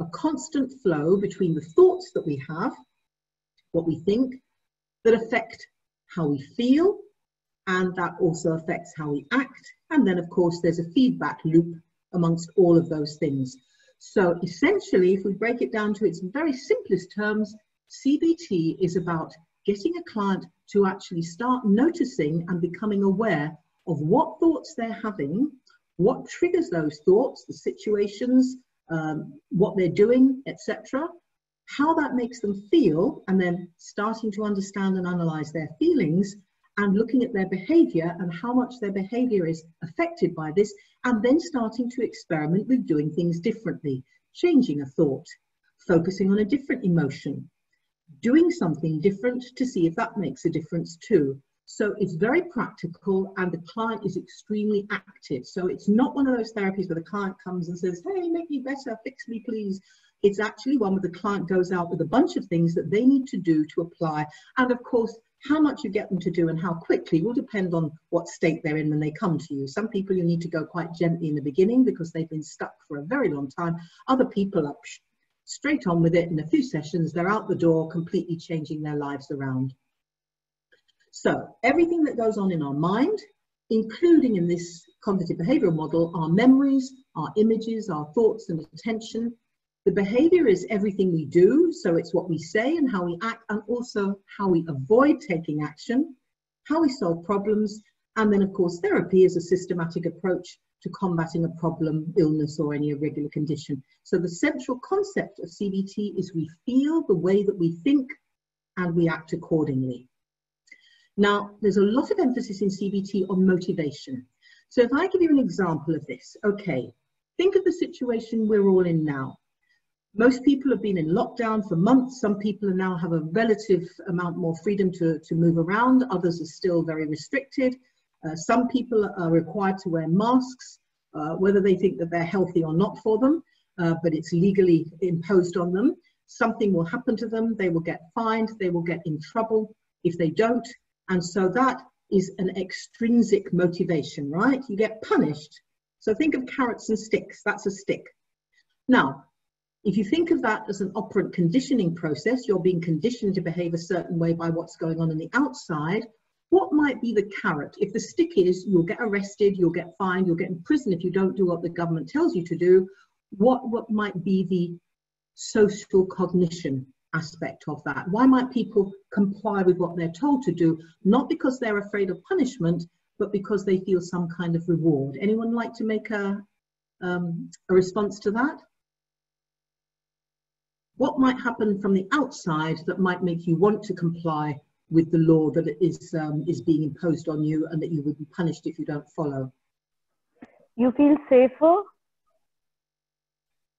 a constant flow between the thoughts that we have, what we think, that affect how we feel, and that also affects how we act. And then, of course, there's a feedback loop amongst all of those things. So essentially, if we break it down to its very simplest terms, CBT is about getting a client to actually start noticing and becoming aware of what thoughts they're having, what triggers those thoughts, the situations, um, what they're doing, etc., how that makes them feel, and then starting to understand and analyze their feelings and looking at their behavior and how much their behavior is affected by this, and then starting to experiment with doing things differently, changing a thought, focusing on a different emotion, doing something different to see if that makes a difference too. So it's very practical and the client is extremely active. So it's not one of those therapies where the client comes and says, hey, make me better, fix me please. It's actually one where the client goes out with a bunch of things that they need to do to apply. And of course, how much you get them to do and how quickly will depend on what state they're in when they come to you. Some people you need to go quite gently in the beginning because they've been stuck for a very long time. Other people are straight on with it in a few sessions, they're out the door completely changing their lives around. So everything that goes on in our mind, including in this cognitive behavioral model, our memories, our images, our thoughts and attention, the behavior is everything we do, so it's what we say and how we act, and also how we avoid taking action, how we solve problems, and then, of course, therapy is a systematic approach to combating a problem, illness, or any irregular condition. So, the central concept of CBT is we feel the way that we think and we act accordingly. Now, there's a lot of emphasis in CBT on motivation. So, if I give you an example of this, okay, think of the situation we're all in now. Most people have been in lockdown for months. Some people now have a relative amount more freedom to, to move around. Others are still very restricted. Uh, some people are required to wear masks, uh, whether they think that they're healthy or not for them, uh, but it's legally imposed on them. Something will happen to them. They will get fined. They will get in trouble if they don't. And so that is an extrinsic motivation, right? You get punished. So think of carrots and sticks. That's a stick. Now, if you think of that as an operant conditioning process, you're being conditioned to behave a certain way by what's going on in the outside. What might be the carrot? If the stick is you'll get arrested, you'll get fined, you'll get in prison if you don't do what the government tells you to do, what, what might be the social cognition aspect of that? Why might people comply with what they're told to do? Not because they're afraid of punishment, but because they feel some kind of reward. Anyone like to make a, um, a response to that? What might happen from the outside that might make you want to comply with the law that is um, is being imposed on you and that you would be punished if you don't follow? You feel safer?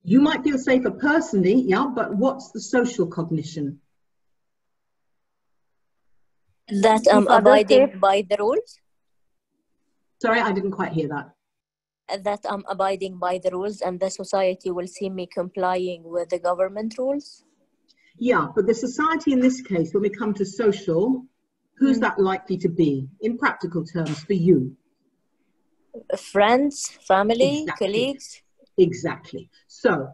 You might feel safer personally yeah but what's the social cognition? That i'm um, abiding safe? by the rules? Sorry i didn't quite hear that that I'm abiding by the rules and the society will see me complying with the government rules? Yeah, but the society in this case, when we come to social, who's mm. that likely to be in practical terms for you? Friends, family, exactly. colleagues. Exactly. So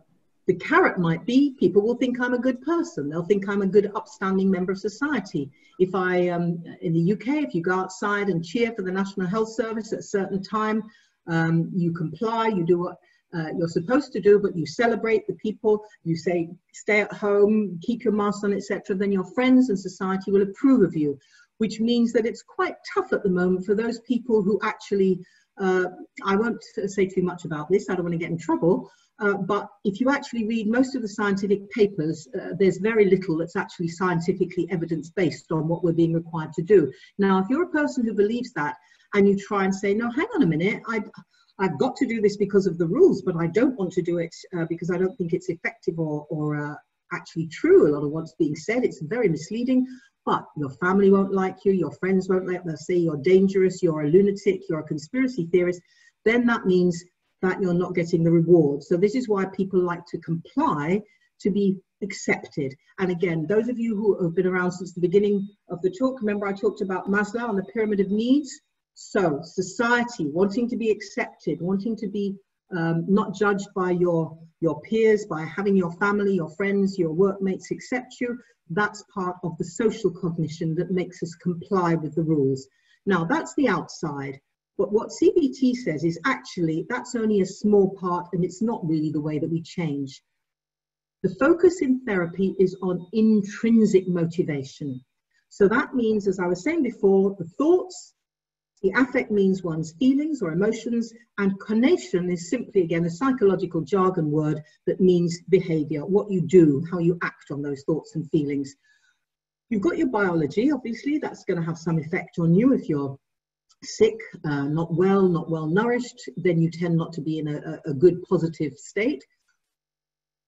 the carrot might be people will think I'm a good person. They'll think I'm a good, upstanding member of society. If I, um, in the UK, if you go outside and cheer for the National Health Service at a certain time, um, you comply, you do what uh, you're supposed to do, but you celebrate the people, you say stay at home, keep your mask on, etc., then your friends and society will approve of you, which means that it's quite tough at the moment for those people who actually, uh, I won't say too much about this, I don't want to get in trouble, uh, but if you actually read most of the scientific papers, uh, there's very little that's actually scientifically evidence based on what we're being required to do. Now, if you're a person who believes that, and you try and say, no, hang on a minute, I, I've got to do this because of the rules, but I don't want to do it uh, because I don't think it's effective or, or uh, actually true. A lot of what's being said, it's very misleading, but your family won't like you, your friends won't like, they'll say you're dangerous, you're a lunatic, you're a conspiracy theorist, then that means that you're not getting the reward. So this is why people like to comply to be accepted. And again, those of you who have been around since the beginning of the talk, remember I talked about Maslow and the pyramid of needs? So society, wanting to be accepted, wanting to be um, not judged by your, your peers, by having your family, your friends, your workmates accept you, that's part of the social cognition that makes us comply with the rules. Now, that's the outside. But what CBT says is actually that's only a small part and it's not really the way that we change. The focus in therapy is on intrinsic motivation. So that means, as I was saying before, the thoughts, the affect means one's feelings or emotions, and conation is simply, again, a psychological jargon word that means behavior, what you do, how you act on those thoughts and feelings. You've got your biology, obviously, that's going to have some effect on you if you're sick, uh, not well, not well nourished, then you tend not to be in a, a good positive state.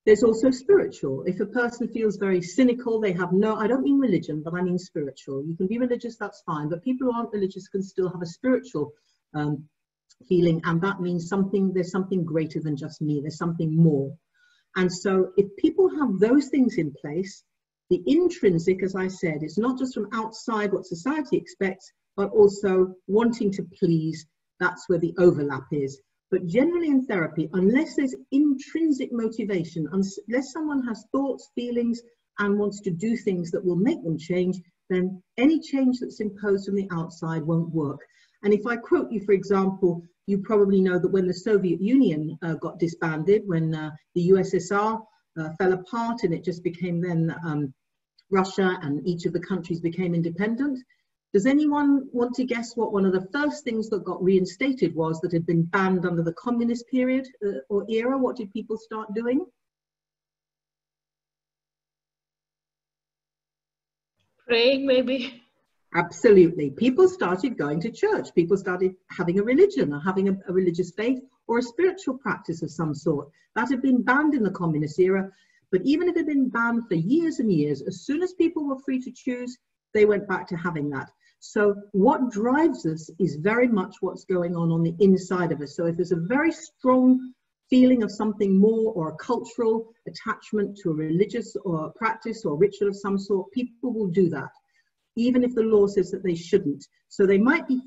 There's also spiritual. If a person feels very cynical, they have no, I don't mean religion, but I mean spiritual. You can be religious, that's fine, but people who aren't religious can still have a spiritual um, feeling, and that means something, there's something greater than just me, there's something more. And so if people have those things in place, the intrinsic, as I said, it's not just from outside what society expects, but also wanting to please, that's where the overlap is. But generally in therapy, unless there's intrinsic motivation, unless someone has thoughts, feelings, and wants to do things that will make them change, then any change that's imposed from the outside won't work. And if I quote you, for example, you probably know that when the Soviet Union uh, got disbanded, when uh, the USSR uh, fell apart and it just became then um, Russia and each of the countries became independent, does anyone want to guess what one of the first things that got reinstated was that had been banned under the communist period uh, or era? What did people start doing? Praying, maybe. Absolutely. People started going to church. People started having a religion or having a, a, religious faith or a spiritual practice of some sort. That had been banned in the communist era. But even if it had been banned for years and years, as soon as people were free to choose, they went back to having that. So what drives us is very much what's going on on the inside of us. So if there's a very strong feeling of something more or a cultural attachment to a religious or a practice or ritual of some sort, people will do that, even if the law says that they shouldn't. So they might be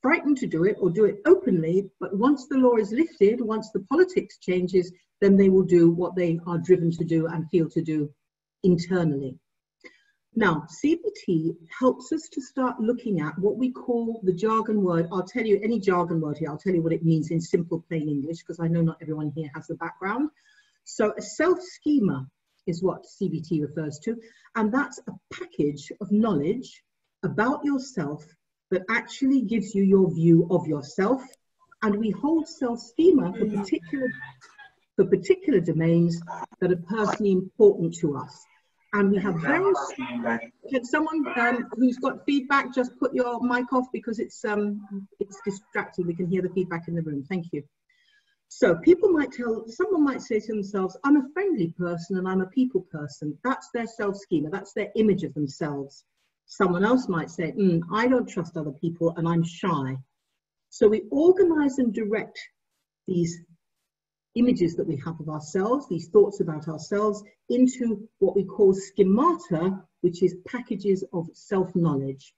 frightened to do it or do it openly, but once the law is lifted, once the politics changes, then they will do what they are driven to do and feel to do internally. Now, CBT helps us to start looking at what we call the jargon word. I'll tell you any jargon word here, I'll tell you what it means in simple plain English because I know not everyone here has the background. So a self-schema is what CBT refers to, and that's a package of knowledge about yourself that actually gives you your view of yourself. And we hold self-schema for particular, for particular domains that are personally important to us and we have very can someone um, who's got feedback just put your mic off because it's um it's distracting. We can hear the feedback in the room. Thank you. So people might tell someone might say to themselves i'm a friendly person and i'm a people person. That's their self schema that's their image of themselves. Someone else might say mm, i don't trust other people and i'm shy. So we organize and direct these images that we have of ourselves, these thoughts about ourselves, into what we call schemata, which is packages of self-knowledge.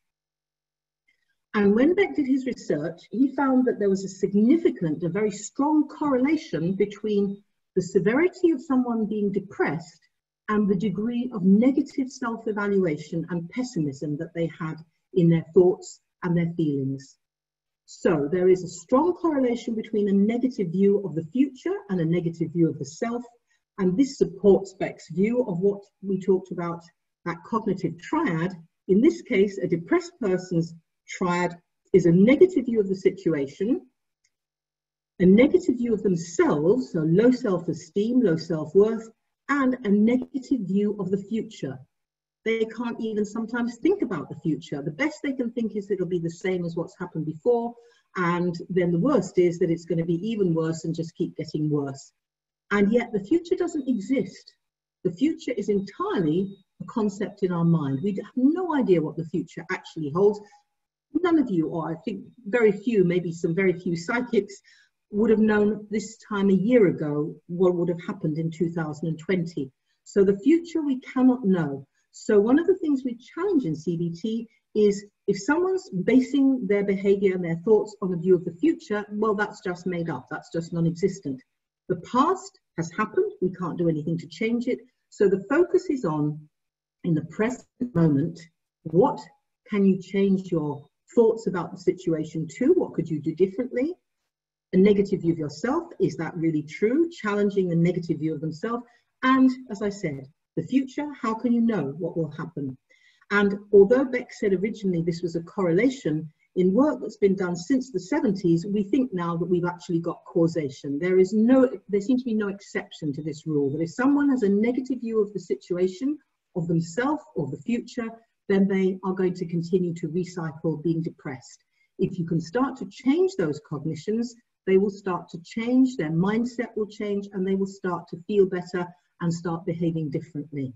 And when Beck did his research, he found that there was a significant, a very strong correlation between the severity of someone being depressed and the degree of negative self-evaluation and pessimism that they had in their thoughts and their feelings. So there is a strong correlation between a negative view of the future and a negative view of the self. And this supports Beck's view of what we talked about, that cognitive triad. In this case, a depressed person's triad is a negative view of the situation, a negative view of themselves, so low self-esteem, low self-worth, and a negative view of the future, they can't even sometimes think about the future. The best they can think is it'll be the same as what's happened before. And then the worst is that it's going to be even worse and just keep getting worse. And yet the future doesn't exist. The future is entirely a concept in our mind. We have no idea what the future actually holds. None of you, or I think very few, maybe some very few psychics, would have known this time a year ago what would have happened in 2020. So the future we cannot know. So one of the things we challenge in CBT is if someone's basing their behavior and their thoughts on a view of the future, well, that's just made up. That's just non-existent. The past has happened. We can't do anything to change it. So the focus is on, in the present moment, what can you change your thoughts about the situation to? What could you do differently? A negative view of yourself, is that really true? Challenging a negative view of themselves. And as I said, the future, how can you know what will happen? And although Beck said originally this was a correlation, in work that's been done since the 70s, we think now that we've actually got causation. There is no, there seems to be no exception to this rule, that if someone has a negative view of the situation, of themselves or the future, then they are going to continue to recycle being depressed. If you can start to change those cognitions, they will start to change, their mindset will change, and they will start to feel better and start behaving differently.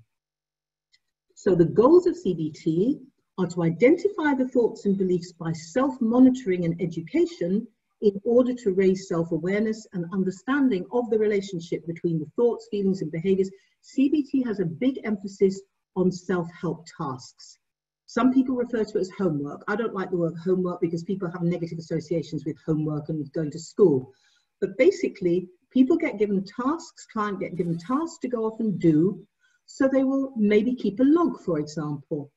So the goals of CBT are to identify the thoughts and beliefs by self-monitoring and education in order to raise self-awareness and understanding of the relationship between the thoughts, feelings, and behaviors. CBT has a big emphasis on self-help tasks. Some people refer to it as homework. I don't like the word homework because people have negative associations with homework and going to school. But basically, people get given tasks, clients get given tasks to go off and do. So they will maybe keep a log, for example.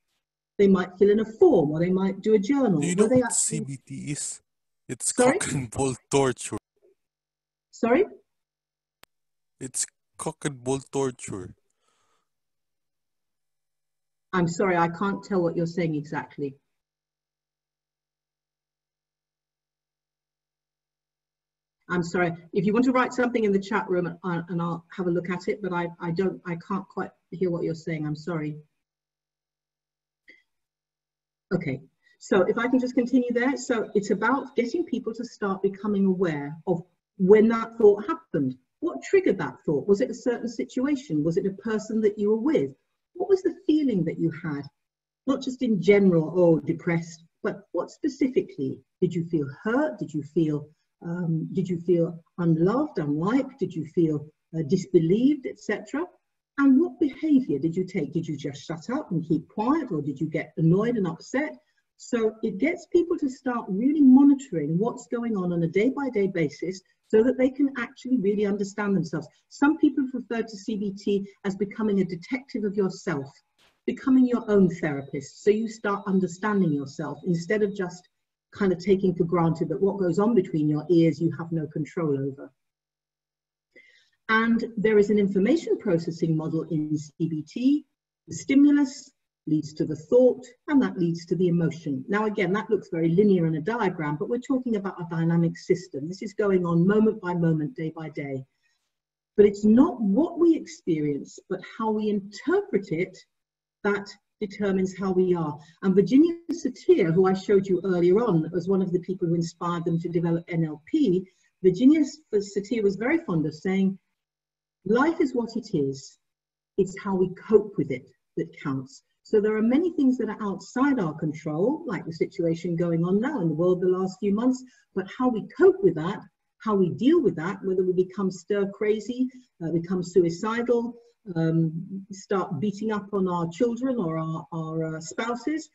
They might fill in a form or they might do a journal. Do you know they what actually- CBT is? It's Sorry? cock and bull torture. Sorry? It's cock and bull torture. I'm sorry, I can't tell what you're saying exactly. I'm sorry. If you want to write something in the chat room uh, and I'll have a look at it, but I, I don't, I can't quite hear what you're saying. I'm sorry. Okay, so if I can just continue there. So it's about getting people to start becoming aware of when that thought happened. What triggered that thought? Was it a certain situation? Was it a person that you were with? What was the feeling that you had? Not just in general, oh, depressed, but what specifically? Did you feel hurt? Did you feel, um, did you feel unloved, unliked? Did you feel uh, disbelieved, etc.? And what behavior did you take? Did you just shut up and keep quiet, or did you get annoyed and upset? So it gets people to start really monitoring what's going on on a day by day basis so that they can actually really understand themselves. Some people refer to CBT as becoming a detective of yourself, becoming your own therapist. So you start understanding yourself instead of just kind of taking for granted that what goes on between your ears you have no control over. And there is an information processing model in CBT. The stimulus leads to the thought, and that leads to the emotion. Now, again, that looks very linear in a diagram, but we're talking about a dynamic system. This is going on moment by moment, day by day. But it's not what we experience, but how we interpret it that determines how we are. And Virginia Satir, who I showed you earlier on, was one of the people who inspired them to develop NLP. Virginia Satir was very fond of saying, life is what it is. It's how we cope with it that counts. So there are many things that are outside our control, like the situation going on now in the world the last few months, but how we cope with that, how we deal with that, whether we become stir crazy, uh, become suicidal, um, start beating up on our children or our, our uh, spouses,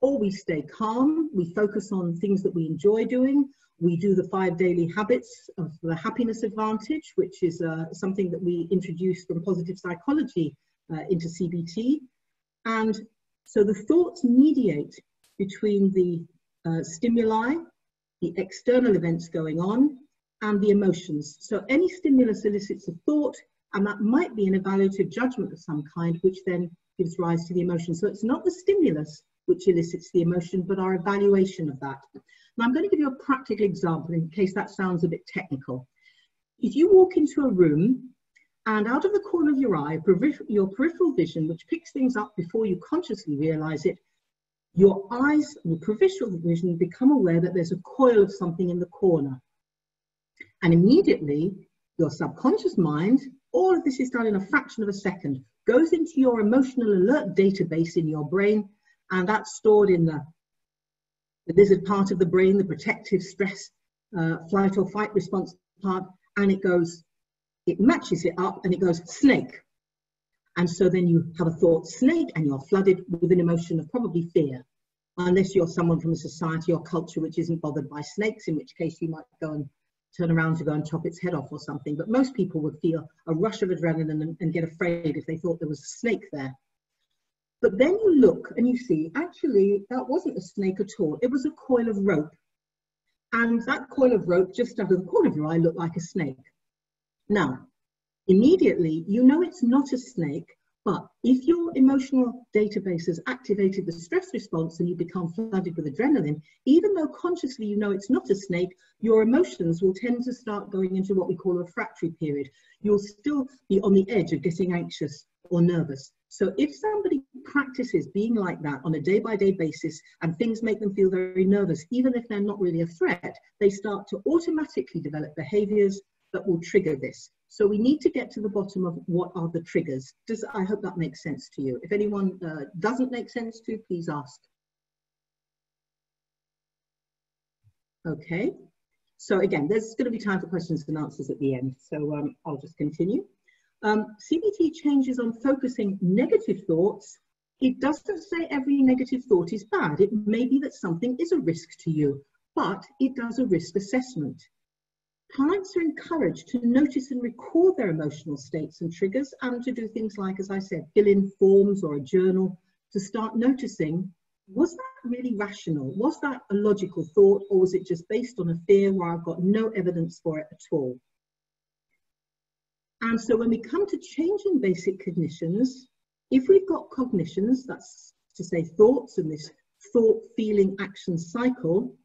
or we stay calm, we focus on things that we enjoy doing, we do the five daily habits of the happiness advantage, which is uh, something that we introduced from positive psychology uh, into CBT. And so the thoughts mediate between the uh, stimuli, the external events going on, and the emotions. So any stimulus elicits a thought, and that might be an evaluative judgment of some kind, which then gives rise to the emotion. So it's not the stimulus which elicits the emotion, but our evaluation of that. Now I'm going to give you a practical example in case that sounds a bit technical. If you walk into a room and out of the corner of your eye, your peripheral vision, which picks things up before you consciously realize it, your eyes, your peripheral vision become aware that there's a coil of something in the corner. And immediately, your subconscious mind, all of this is done in a fraction of a second, goes into your emotional alert database in your brain, and that's stored in the, the lizard part of the brain, the protective stress, uh, flight or fight response part, and it goes, it matches it up and it goes snake. And so then you have a thought snake and you're flooded with an emotion of probably fear. Unless you're someone from a society or culture which isn't bothered by snakes, in which case you might go and turn around to go and chop its head off or something. But most people would feel a rush of adrenaline and, and get afraid if they thought there was a snake there. But then you look and you see, actually, that wasn't a snake at all. It was a coil of rope. And that coil of rope just under the corner of your eye looked like a snake. Now, immediately, you know it's not a snake, but if your emotional database has activated the stress response and you become flooded with adrenaline, even though consciously you know it's not a snake, your emotions will tend to start going into what we call a refractory period. You'll still be on the edge of getting anxious or nervous. So if somebody practices being like that on a day by day basis and things make them feel very nervous, even if they're not really a threat, they start to automatically develop behaviors that will trigger this. So we need to get to the bottom of what are the triggers. Does I hope that makes sense to you. If anyone uh, doesn't make sense to, please ask. Okay. So again, there's going to be time for questions and answers at the end. So um, I'll just continue. Um, CBT changes on focusing negative thoughts. It doesn't say every negative thought is bad. It may be that something is a risk to you, but it does a risk assessment. Clients are encouraged to notice and record their emotional states and triggers and to do things like, as I said, fill in forms or a journal to start noticing was that really rational? Was that a logical thought or was it just based on a fear where I've got no evidence for it at all? And so when we come to changing basic cognitions, if we've got cognitions, that's to say thoughts and this thought, feeling, action cycle,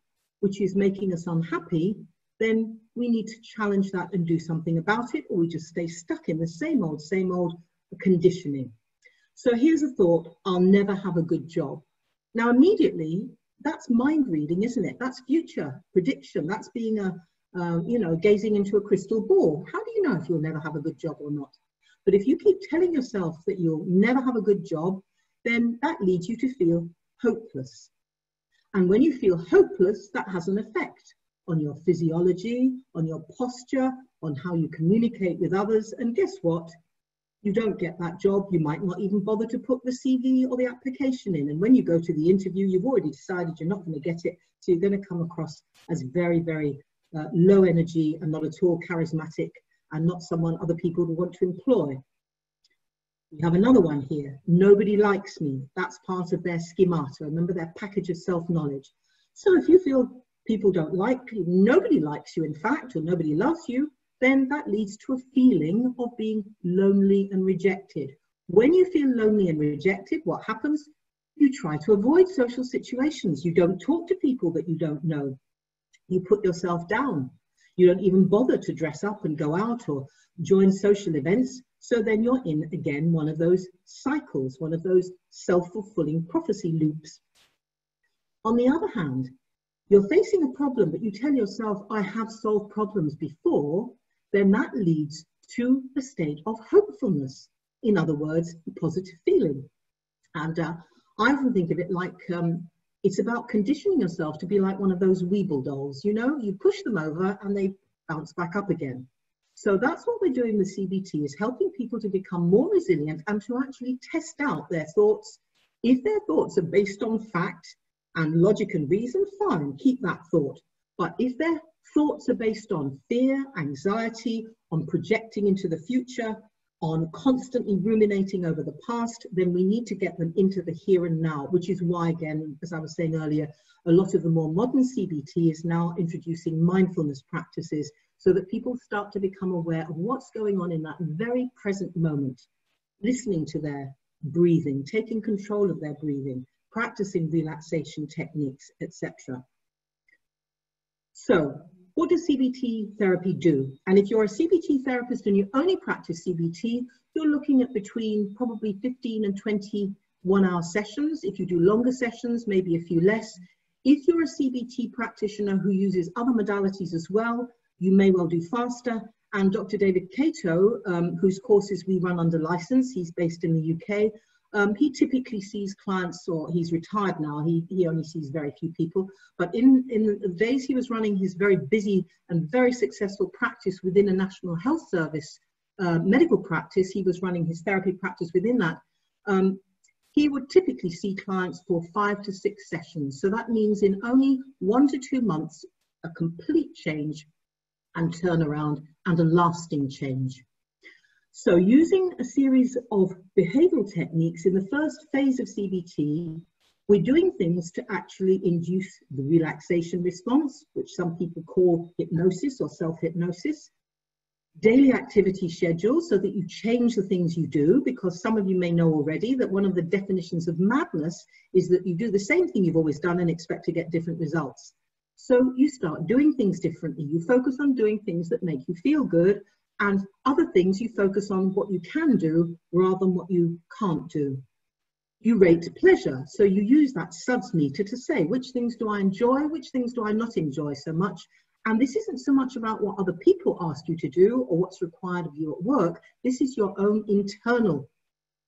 which is making us unhappy, then we need to challenge that and do something about it, or we just stay stuck in the same old, same old conditioning. So here's a thought, I'll never have a good job. Now, immediately, that's mind reading, isn't it? That's future prediction. That's being a, um, you know, gazing into a crystal ball. How do you know if you'll never have a good job or not? But if you keep telling yourself that you'll never have a good job, then that leads you to feel hopeless. And when you feel hopeless, that has an effect on your physiology, on your posture, on how you communicate with others. And guess what? You don't get that job. You might not even bother to put the CV or the application in. And when you go to the interview, you've already decided you're not going to get it. So you're going to come across as very, very uh, low energy and not at all charismatic and not someone other people would want to employ. We have another one here. Nobody likes me. That's part of their schemata. Remember their package of self-knowledge. So if you feel people don't like you, nobody likes you in fact, or nobody loves you, then that leads to a feeling of being lonely and rejected. When you feel lonely and rejected, what happens? You try to avoid social situations. You don't talk to people that you don't know you put yourself down. You don't even bother to dress up and go out or join social events. So then you're in again one of those cycles, one of those self fulfilling prophecy loops. On the other hand, you're facing a problem, but you tell yourself, I have solved problems before, then that leads to a state of hopefulness. In other words, a positive feeling. And uh, I often think of it like um, it's about conditioning yourself to be like one of those Weeble dolls. You know, you push them over and they bounce back up again. So that's what we're doing with CBT is helping people to become more resilient and to actually test out their thoughts. If their thoughts are based on fact and logic and reason, fine, keep that thought. But if their thoughts are based on fear, anxiety, on projecting into the future, on constantly ruminating over the past, then we need to get them into the here and now, which is why, again, as I was saying earlier, a lot of the more modern CBT is now introducing mindfulness practices so that people start to become aware of what's going on in that very present moment, listening to their breathing, taking control of their breathing, practicing relaxation techniques, etc. So what does CBT therapy do? And if you're a CBT therapist and you only practice CBT, you're looking at between probably 15 and 20 one hour sessions. If you do longer sessions, maybe a few less. If you're a CBT practitioner who uses other modalities as well, you may well do faster. And Dr. David Kato, um, whose courses we run under license, he's based in the UK, Um, he typically sees clients, or he's retired now, he, he only sees very few people. But in, in the days he was running his very busy and very successful practice within a National Health Service uh, medical practice, he was running his therapy practice within that. Um, he would typically see clients for five to six sessions. So that means in only one to two months, a complete change and turnaround and a lasting change. So using a series of behavioral techniques in the first phase of CBT, we're doing things to actually induce the relaxation response, which some people call hypnosis or self-hypnosis, daily activity schedules so that you change the things you do, because some of you may know already that one of the definitions of madness is that you do the same thing you've always done and expect to get different results. So you start doing things differently. You focus on doing things that make you feel good and other things you focus on what you can do rather than what you can't do. You rate pleasure. So you use that SUDS meter to say which things do I enjoy, which things do I not enjoy so much. And this isn't so much about what other people ask you to do or what's required of you at work. This is your own internal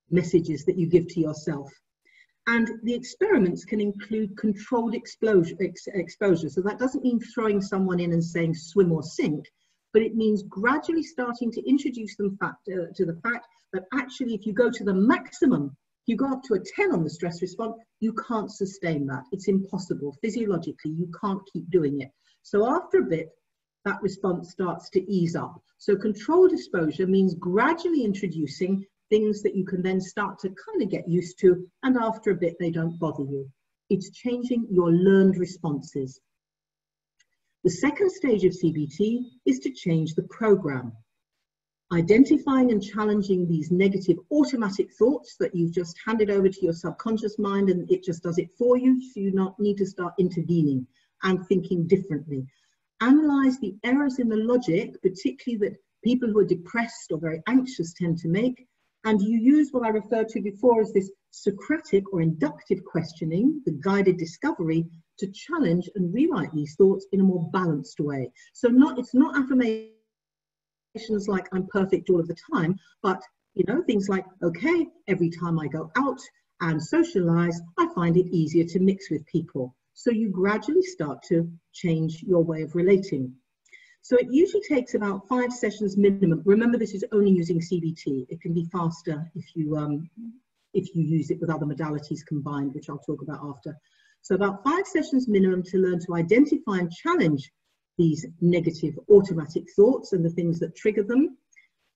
messages that you give to yourself. And the experiments can include controlled exposure, ex exposure. So that doesn't mean throwing someone in and saying swim or sink but it means gradually starting to introduce them fact, uh, to the fact that actually if you go to the maximum, you go up to a 10 on the stress response, you can't sustain that. It's impossible. Physiologically, you can't keep doing it. So after a bit, that response starts to ease up. So controlled exposure means gradually introducing things that you can then start to kind of get used to, and after a bit, they don't bother you. It's changing your learned responses. The second stage of CBT is to change the program. Identifying and challenging these negative automatic thoughts that you've just handed over to your subconscious mind and it just does it for you, so you not need to start intervening and thinking differently. Analyze the errors in the logic, particularly that people who are depressed or very anxious tend to make, and you use what I referred to before as this Socratic or inductive questioning, the guided discovery, to challenge and rewrite these thoughts in a more balanced way. So not it's not affirmations like I'm perfect all of the time, but you know, things like, okay, every time I go out and socialize, I find it easier to mix with people. So you gradually start to change your way of relating. So it usually takes about five sessions minimum. Remember, this is only using CBT. It can be faster if you um, if you use it with other modalities combined, which I'll talk about after. So about five sessions minimum to learn to identify and challenge these negative automatic thoughts and the things that trigger them.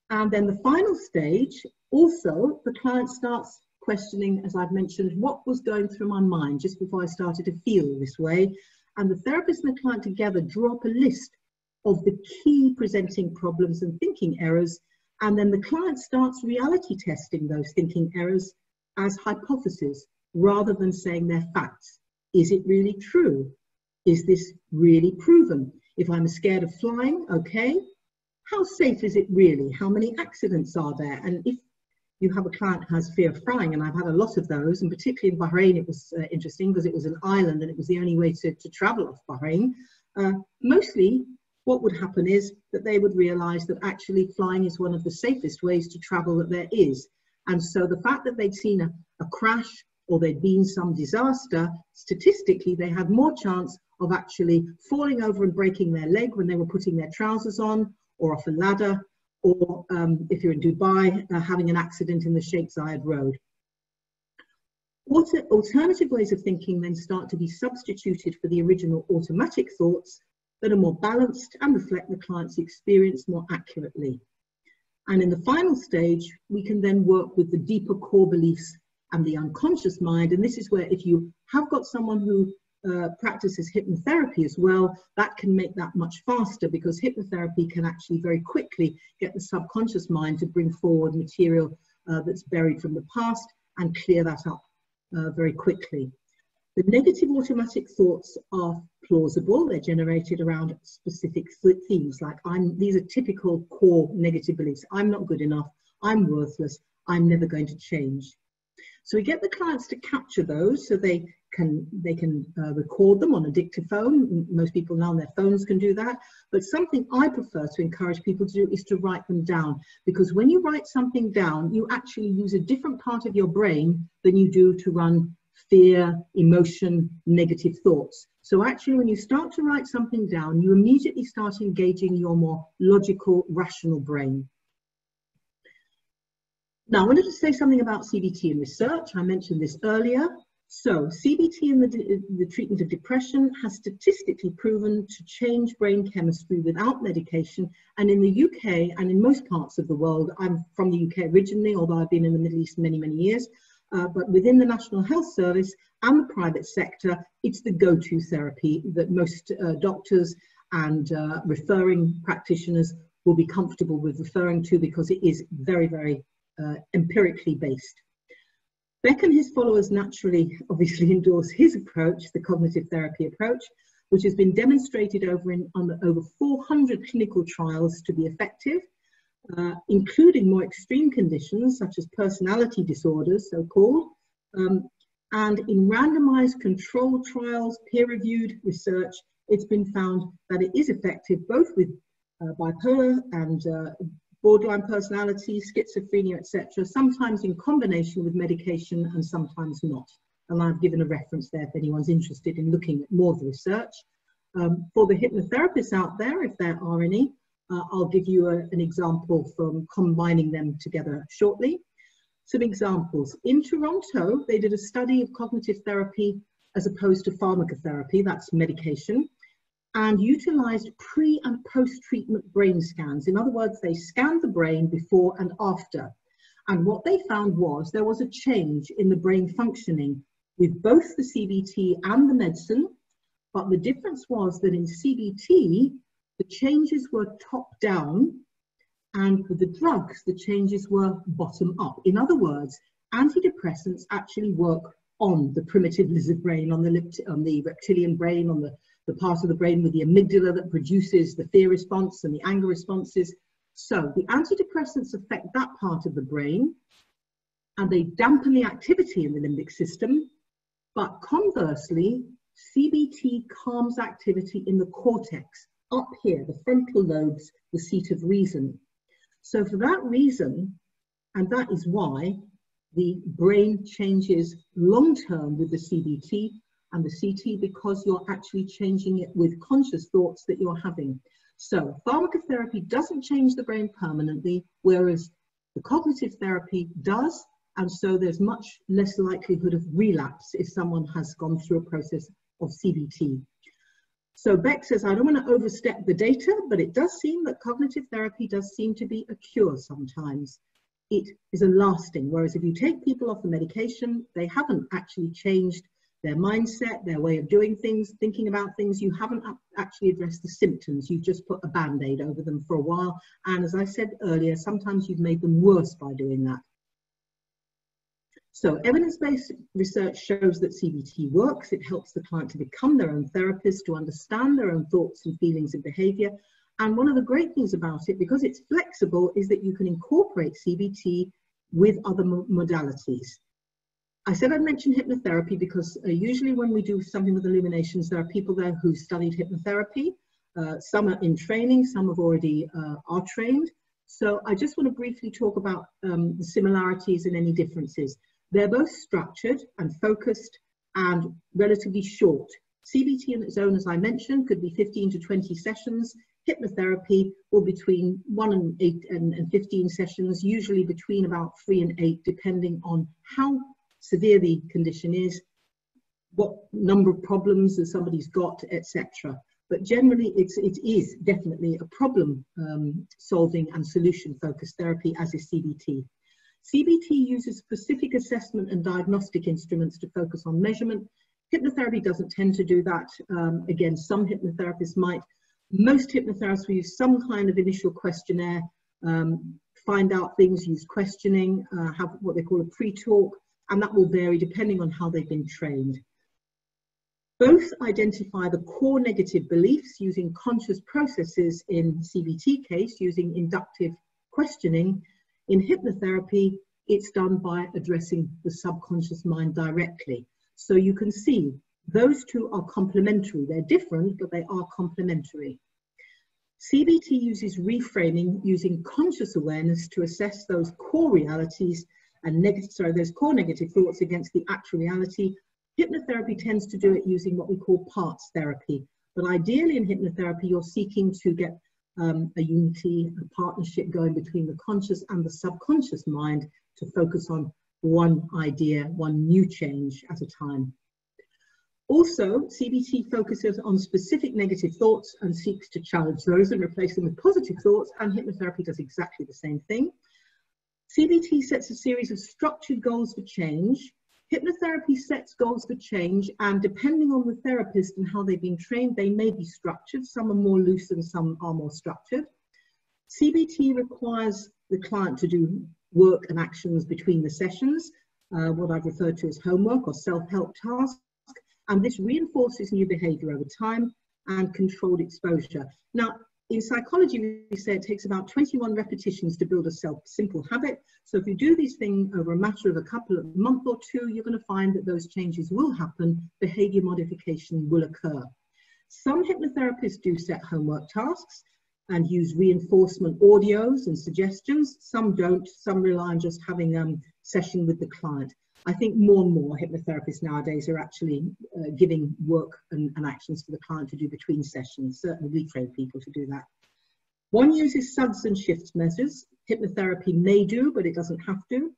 And then the final stage, also the client starts questioning, as I've mentioned, what was going through my mind just before I started to feel this way. And the therapist and the client together draw up a list of the key presenting problems and thinking errors. And then the client starts reality testing those thinking errors as hypotheses rather than saying they're facts. Is it really true? Is this really proven? If I'm scared of flying, okay, how safe is it really? How many accidents are there? And if you have a client who has fear of flying, and I've had a lot of those, and particularly in Bahrain, it was uh, interesting because it was an island and it was the only way to, to travel off Bahrain. Uh, mostly, what would happen is that they would realize that actually flying is one of the safest ways to travel that there is. And so the fact that they'd seen a, a crash or there'd been some disaster, statistically they had more chance of actually falling over and breaking their leg when they were putting their trousers on or off a ladder or um, if you're in Dubai, uh, having an accident in the Sheikh Zayed Road. alternative ways of thinking then start to be substituted for the original automatic thoughts that are more balanced and reflect the client's experience more accurately. And in the final stage, we can then work with the deeper core beliefs and the unconscious mind. And this is where if you have got someone who uh, practices hypnotherapy as well, that can make that much faster because hypnotherapy can actually very quickly get the subconscious mind to bring forward material uh, that's buried from the past and clear that up uh, very quickly. The negative automatic thoughts are plausible. They're generated around specific themes like I'm, these are typical core negative beliefs. I'm not good enough. I'm worthless. I'm never going to change. So we get the clients to capture those so they can they can uh, record them on a dictaphone. Most people now on their phones can do that. But something I prefer to encourage people to do is to write them down because when you write something down, you actually use a different part of your brain than you do to run fear, emotion, negative thoughts. So actually, when you start to write something down, you immediately start engaging your more logical, rational brain. Now, I wanted to say something about CBT and research. I mentioned this earlier. So, CBT in the, the treatment of depression has statistically proven to change brain chemistry without medication. And in the UK and in most parts of the world, I'm from the UK originally, although I've been in the Middle East many, many years. Uh, but within the National Health Service and the private sector, it's the go to therapy that most uh, doctors and uh, referring practitioners will be comfortable with referring to because it is very, very uh, empirically based. Beck and his followers naturally, obviously, endorse his approach, the cognitive therapy approach, which has been demonstrated over, in, on over 400 clinical trials to be effective, uh, including more extreme conditions such as personality disorders, so called, um, and in randomized controlled trials, peer reviewed research, it's been found that it is effective both with uh, bipolar and uh, borderline personality, schizophrenia, etc., sometimes in combination with medication and sometimes not. And I've given a reference there if anyone's interested in looking at more of the research. Um, for the hypnotherapists out there, if there are any, uh, I'll give you a, an example from combining them together shortly. Some examples. In Toronto, they did a study of cognitive therapy as opposed to pharmacotherapy, that's medication, and utilized pre and post treatment brain scans. In other words, they scanned the brain before and after. And what they found was there was a change in the brain functioning with both the CBT and the medicine. But the difference was that in CBT, the changes were top down, and with the drugs, the changes were bottom up. In other words, antidepressants actually work on the primitive lizard brain, on the, on the reptilian brain, on the the part of the brain with the amygdala that produces the fear response and the anger responses. So the antidepressants affect that part of the brain and they dampen the activity in the limbic system. But conversely, CBT calms activity in the cortex, up here, the frontal lobes, the seat of reason. So for that reason, and that is why the brain changes long term with the CBT and the CT because you're actually changing it with conscious thoughts that you're having. So pharmacotherapy doesn't change the brain permanently, whereas the cognitive therapy does, and so there's much less likelihood of relapse if someone has gone through a process of CBT. So Beck says, I don't want to overstep the data, but it does seem that cognitive therapy does seem to be a cure sometimes. It is a lasting, whereas if you take people off the medication, they haven't actually changed their mindset, their way of doing things, thinking about things. You haven't actually addressed the symptoms. You've just put a band aid over them for a while. And as I said earlier, sometimes you've made them worse by doing that. So evidence-based research shows that CBT works. It helps the client to become their own therapist, to understand their own thoughts and feelings and behavior. And one of the great things about it, because it's flexible, is that you can incorporate CBT with other modalities. I said I'd mention hypnotherapy because uh, usually when we do something with illuminations, there are people there who studied hypnotherapy. Uh, some are in training, some have already uh, are trained. So I just want to briefly talk about um, the similarities and any differences. They're both structured and focused and relatively short. CBT on its own, as I mentioned, could be 15 to 20 sessions. Hypnotherapy will between one and eight and, and 15 sessions, usually between about three and eight, depending on how severe the condition is, what number of problems that somebody's got, etc. But generally, it's, it is definitely a problem um, solving and solution focused therapy, as is CBT. CBT uses specific assessment and diagnostic instruments to focus on measurement. Hypnotherapy doesn't tend to do that. Um, again, some hypnotherapists might. Most hypnotherapists will use some kind of initial questionnaire, um, find out things, use questioning, uh, have what they call a pre-talk, and that will vary depending on how they've been trained. Both identify the core negative beliefs using conscious processes in CBT case using inductive questioning. In hypnotherapy, it's done by addressing the subconscious mind directly. So you can see those two are complementary. They're different, but they are complementary. CBT uses reframing using conscious awareness to assess those core realities and negative, sorry, those core negative thoughts against the actual reality. Hypnotherapy tends to do it using what we call parts therapy. But ideally in hypnotherapy, you're seeking to get um, a unity, a partnership going between the conscious and the subconscious mind to focus on one idea, one new change at a time. Also, CBT focuses on specific negative thoughts and seeks to challenge those and replace them with positive thoughts, and hypnotherapy does exactly the same thing. CBT sets a series of structured goals for change. Hypnotherapy sets goals for change, and depending on the therapist and how they've been trained, they may be structured. Some are more loose and some are more structured. CBT requires the client to do work and actions between the sessions, uh, what I've referred to as homework or self-help tasks and this reinforces new behavior over time and controlled exposure. Now, in psychology, we say it takes about 21 repetitions to build a self simple habit. So if you do these things over a matter of a couple of month or two, you're going to find that those changes will happen, behavior modification will occur. Some hypnotherapists do set homework tasks and use reinforcement audios and suggestions. Some don't, some rely on just having a um, session with the client. I think more and more hypnotherapists nowadays are actually uh, giving work and, and, actions for the client to do between sessions. Certainly we train people to do that. One uses suds and shifts measures. Hypnotherapy may do, but it doesn't have to.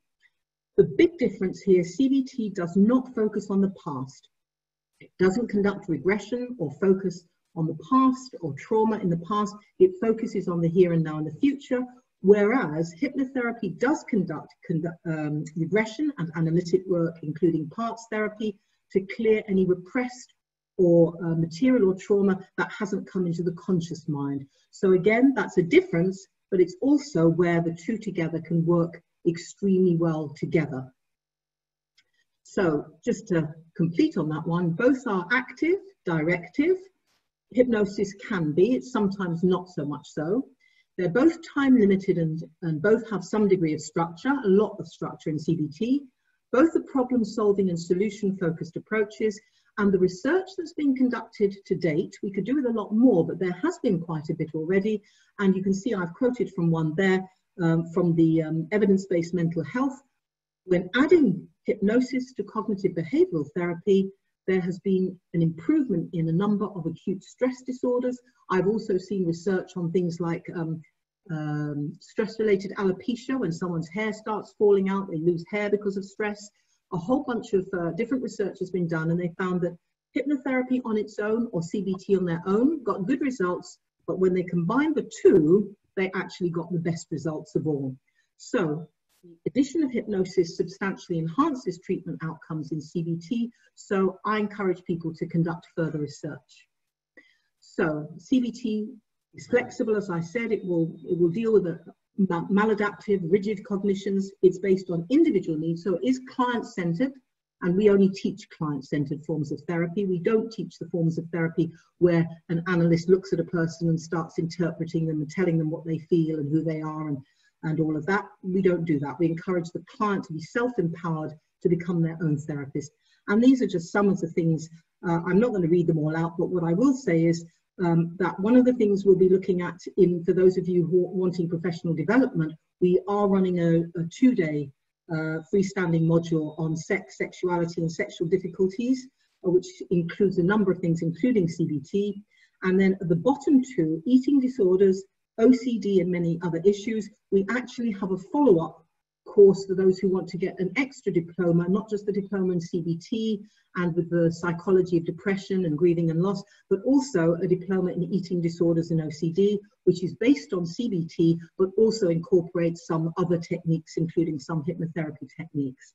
The big difference here, CBT does not focus on the past. It doesn't conduct regression or focus on the past or trauma in the past. It focuses on the here and now and the future Whereas hypnotherapy does conduct, conduct um, regression and analytic work, including parts therapy, to clear any repressed or uh, material or trauma that hasn't come into the conscious mind. So again, that's a difference, but it's also where the two together can work extremely well together. So just to complete on that one, both are active, directive. Hypnosis can be, it's sometimes not so much so. They're both time limited and, and both have some degree of structure, a lot of structure in CBT. Both are problem solving and solution focused approaches. And the research that's been conducted to date, we could do with a lot more, but there has been quite a bit already. And you can see I've quoted from one there um, from the um, evidence-based mental health. When adding hypnosis to cognitive behavioral therapy, there has been an improvement in a number of acute stress disorders. I've also seen research on things like um, um, stress-related alopecia, when someone's hair starts falling out, they lose hair because of stress. A whole bunch of uh, different research has been done and they found that hypnotherapy on its own or CBT on their own got good results, but when they combined the two, they actually got the best results of all. So the addition of hypnosis substantially enhances treatment outcomes in CBT, so I encourage people to conduct further research. So CBT is flexible, as I said, it will, it will deal with maladaptive, rigid cognitions. It's based on individual needs, so it is client-centered, and we only teach client-centered forms of therapy. We don't teach the forms of therapy where an analyst looks at a person and starts interpreting them and telling them what they feel and who they are and and all of that. We don't do that. We encourage the client to be self-empowered to become their own therapist. And these are just some of the things, uh, I'm not going to read them all out, but what I will say is um, that one of the things we'll be looking at in, for those of you who are wanting professional development, we are running a, a two-day uh, freestanding module on sex, sexuality and sexual difficulties, uh, which includes a number of things, including CBT. And then at the bottom two, eating disorders, OCD and many other issues. We actually have a follow-up course for those who want to get an extra diploma, not just the diploma in CBT and with the psychology of depression and grieving and loss, but also a diploma in eating disorders and OCD, which is based on CBT, but also incorporates some other techniques, including some hypnotherapy techniques.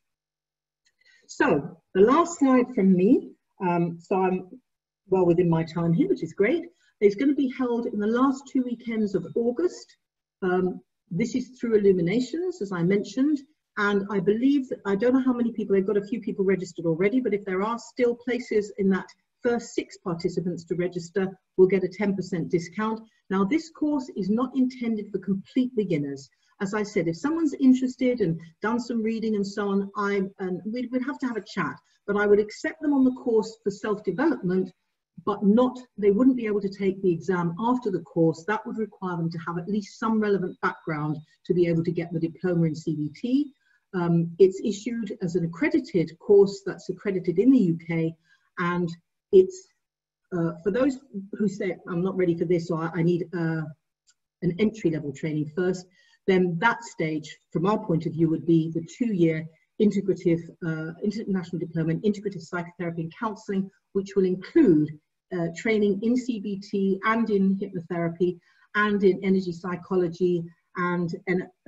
So the last slide from me, um, so I'm well within my time here, which is great. It's going to be held in the last two weekends of August. Um, this is through Illuminations, as I mentioned, and I believe, that, I don't know how many people, they've got a few people registered already, but if there are still places in that first six participants to register will get a 10% discount. Now this course is not intended for complete beginners. as I said, if someone's interested and done some reading and so on, I and we'd, we'd have to have a chat. But I would accept them on the course for self-development, but not they wouldn't be able to take the exam after the course. That would require them to have at least some relevant background to be able to get the diploma in CBT. Um, it's issued as an accredited course that's accredited in the UK, and it's uh, for those who say I'm not ready for this or I need uh, an entry level training first, then that stage, from our point of view, would be the two-year integrative uh, international diploma in integrative psychotherapy and counselling, which will include uh, training in CBT and in hypnotherapy and in energy psychology and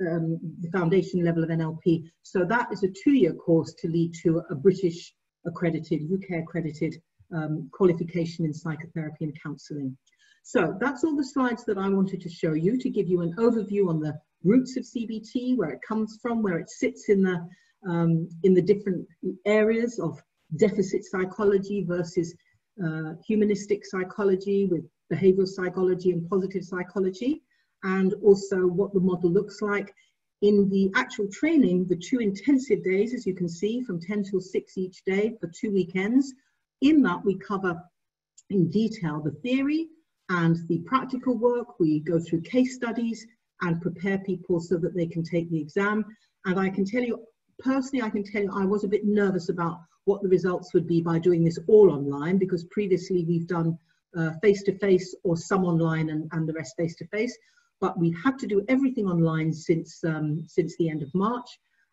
um, the foundation level of NLP. So that is a two-year course to lead to a British accredited, UK accredited um, qualification in psychotherapy and counselling. So that's all the slides that I wanted to show you to give you an overview on the roots of CBT, where it comes from, where it sits in the, um, in the different areas of deficit psychology versus uh, humanistic psychology with behavioral psychology and positive psychology and also what the model looks like. In the actual training, the two intensive days, as you can see, from 10 till 6 each day for two weekends, in that we cover in detail the theory and the practical work. We go through case studies and prepare people so that they can take the exam. And I can tell you, personally, I can tell you I was a bit nervous about what the results would be by doing this all online because previously we've done face to face or some online and, and the rest face to face but we've had to do everything online since, um, since the end of March.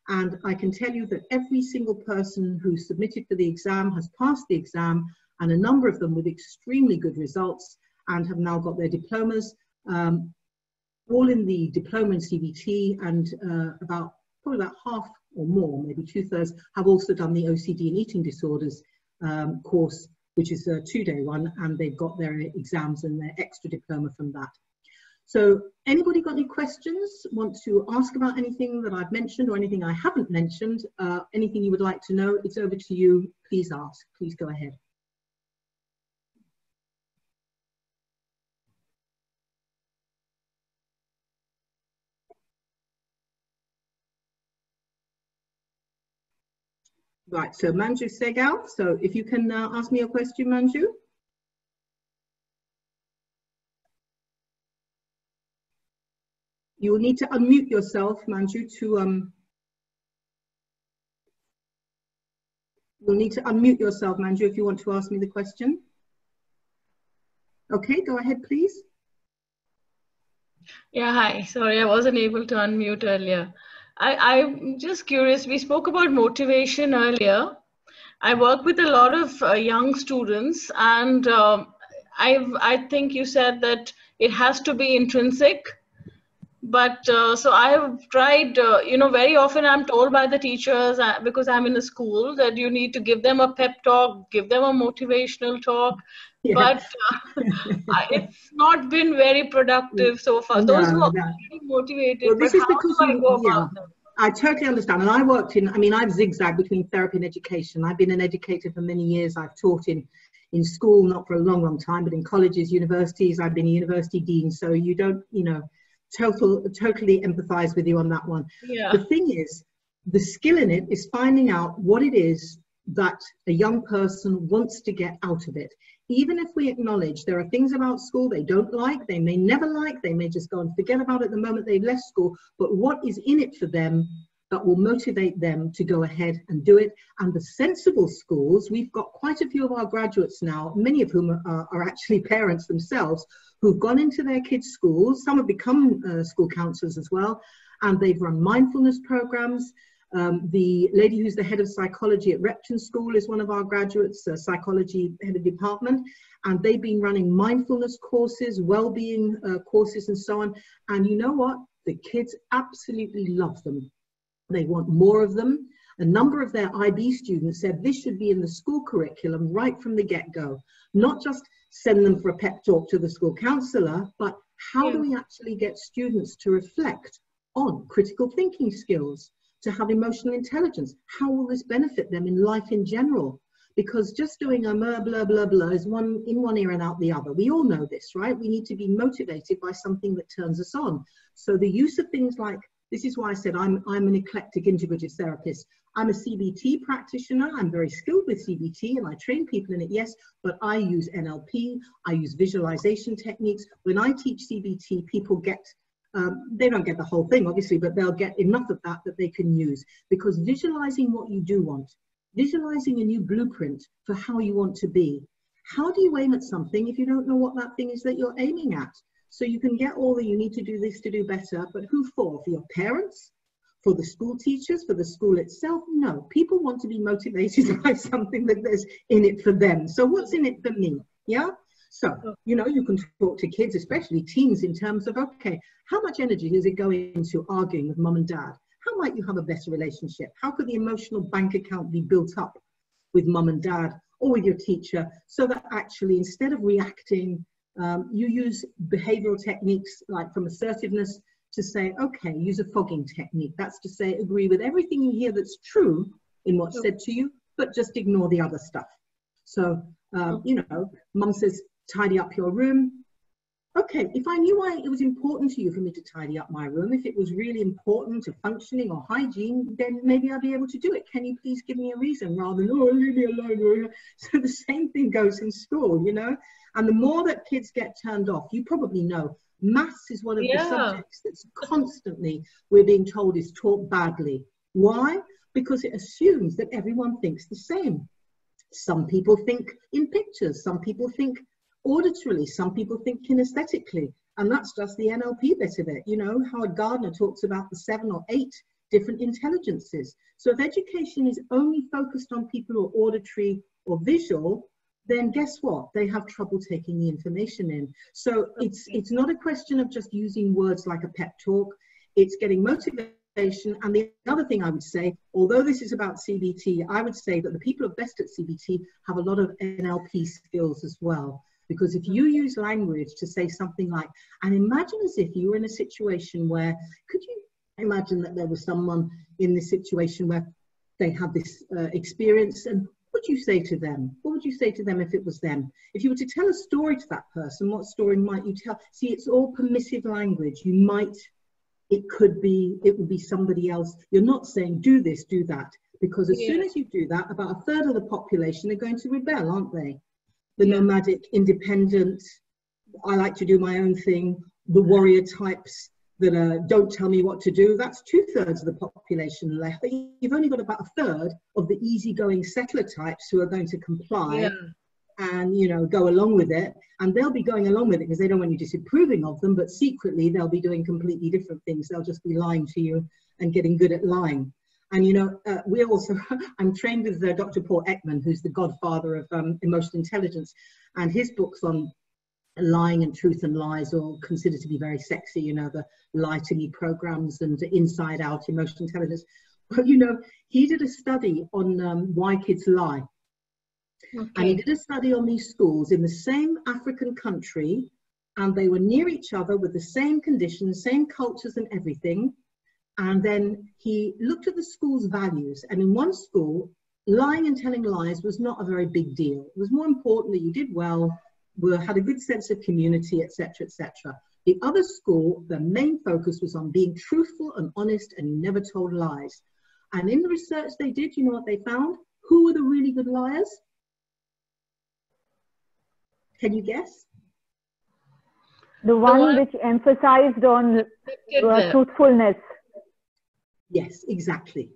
And I can tell you that every single person who submitted for the exam has passed the exam and a number of them with extremely good results and have now got their diplomas, um, all in the diploma in CBT and uh, about probably about half or more, maybe two thirds, have also done the OCD and eating disorders um, course, which is a two day one, and they've got their exams and their extra diploma from that. So anybody got any questions, want to ask about anything that I've mentioned or anything I haven't mentioned, uh, anything you would like to know, it's over to you. Please ask, please go ahead. Right, so Manju Segal, so if you can uh, ask me a question, Manju. You will need to unmute yourself, Manju, to um. You'll need to unmute yourself, Manju, if you want to ask me the question. Okay, go ahead, please. Yeah, hi. Sorry, I wasn't able to unmute earlier. I, I'm just curious. We spoke about motivation earlier. I work with a lot of uh, young students, and um, I I think you said that it has to be intrinsic but uh, so i have tried uh, you know very often i'm told by the teachers uh, because i'm in a school that you need to give them a pep talk give them a motivational talk yeah. but uh, it's not been very productive so far no, those who are no. motivated well, this is because you, yeah. I totally understand. And I worked in, I mean, I've zigzagged between therapy and education. I've been an educator for many years. I've taught in, in school, not for a long, long time, but in colleges, universities. I've been a university dean. So you don't, you know, total, totally empathize with you on that one. Yeah. The thing is, the skill in it is finding out what it is that a young person wants to get out of it. Even if we acknowledge there are things about school they don't like, they may never like, they may just go and forget about it the moment they've left school, but what is in it for them that will motivate them to go ahead and do it. And the sensible schools, we've got quite a few of our graduates now, many of whom are, are actually parents themselves, who've gone into their kids' schools. Some have become uh, school counselors as well, and they've run mindfulness programs. Um, the lady who's the head of psychology at Repton School is one of our graduates, uh, psychology head of department, and they've been running mindfulness courses, well-being uh, courses, and so on. And you know what? The kids absolutely love them. They want more of them. A number of their IB students said this should be in the school curriculum right from the get-go, not just send them for a pep talk to the school counsellor, but how yeah. do we actually get students to reflect on critical thinking skills, to have emotional intelligence? How will this benefit them in life in general? Because just doing a blah, blah, blah, blah is one in one ear and out the other. We all know this, right? We need to be motivated by something that turns us on. So the use of things like This is why I said I'm, I'm an eclectic integrative therapist. I'm a CBT practitioner. I'm very skilled with CBT and I train people in it, yes, but I use NLP, I use visualization techniques. When I teach CBT, people get, um, they don't get the whole thing, obviously, but they'll get enough of that that they can use because visualizing what you do want, visualizing a new blueprint for how you want to be. How do you aim at something if you don't know what that thing is that you're aiming at? So you can get all that you need to do this to do better, but who for? For your parents? For the school teachers? For the school itself? No. People want to be motivated by something that there's in it for them. So what's in it for me? Yeah? So, you know, you can talk to kids, especially teens, in terms of, okay, how much energy is it going into arguing with mum and dad? How might you have a better relationship? How could the emotional bank account be built up with mum and dad or with your teacher so that actually instead of reacting um, you use behavioral techniques like from assertiveness to say, okay, use a fogging technique. That's to say, agree with everything you hear that's true in what's said to you, but just ignore the other stuff. So, um, you know, mum says, tidy up your room. Okay, if I knew why it was important to you for me to tidy up my room, if it was really important to functioning or hygiene, then maybe I'd be able to do it. Can you please give me a reason rather than, oh, leave me alone. So the same thing goes in school, you know? And the more that kids get turned off, you probably know, maths is one of Yeah. the subjects that's constantly, we're being told, is taught badly. Why? Because it assumes that everyone thinks the same. Some people think in pictures, some people think auditorily, some people think kinesthetically. And that's just the NLP bit of it. You know, Howard Gardner talks about the seven or eight different intelligences. So if education is only focused on people who are auditory or visual, then guess what? They have trouble taking the information in. So it's it's not a question of just using words like a pep talk. It's getting motivation. And the other thing I would say, although this is about CBT, I would say that the people who are best at CBT have a lot of NLP skills as well. Because if you use language to say something like, and imagine as if you were in a situation where, could you imagine that there was someone in this situation where they had this uh, experience and what would you say to them? What would you say to them if it was them? If you were to tell a story to that person, what story might you tell? See, it's all permissive language. You might, it could be, it would be somebody else. You're not saying do this, do that. Because as soon as you do that, about a third of the population are going to rebel, aren't they? The nomadic, independent, I like to do my own thing, the warrior types that uh, don't tell me what to do. That's two thirds of the population left. But you've only got about a third of the easygoing settler types who are going to comply Yeah. and you know go along with it. And they'll be going along with it because they don't want you disapproving of them, but secretly they'll be doing completely different things. They'll just be lying to you and getting good at lying. And you know, uh, we also, I'm trained with uh, Dr. Paul Ekman, who's the godfather of um, emotional intelligence, and his books on lying and truth and lies are considered to be very sexy, you know, the lie to me programs and inside out emotional intelligence. But you know, he did a study on um, why kids lie. And he did a study on these schools in the same African country, and they were near each other with the same conditions, same cultures, and everything. And then he looked at the school's values. And in one school, lying and telling lies was not a very big deal. It was more important that you did well, were, had a good sense of community, etc., etc. The other school, the main focus was on being truthful and honest, and you never told lies. And in the research they did, you know what they found? Who were the really good liars? Can you guess? The one which emphasized on uh, truthfulness. Yes, exactly.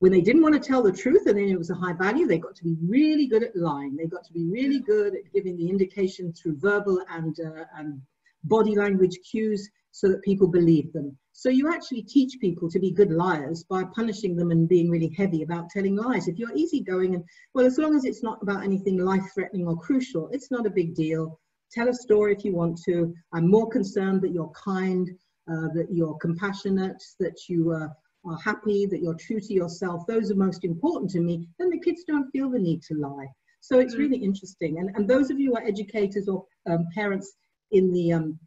When they didn't want to tell the truth and then it was a high value, they got to be really good at lying. They got to be really good at giving the indication through verbal and, uh, and body language cues so that people believe them. So you actually teach people to be good liars by punishing them and being really heavy about telling lies. If you're easygoing and, well, as long as it's not about anything life threatening or crucial, it's not a big deal. Tell a story if you want to. I'm more concerned that you're kind, uh, that you're compassionate, that you uh, are happy, that you're true to yourself. Those are most important to me. Then the kids don't feel the need to lie. So it's really interesting. And, and those of you who are educators or um, parents in the, um,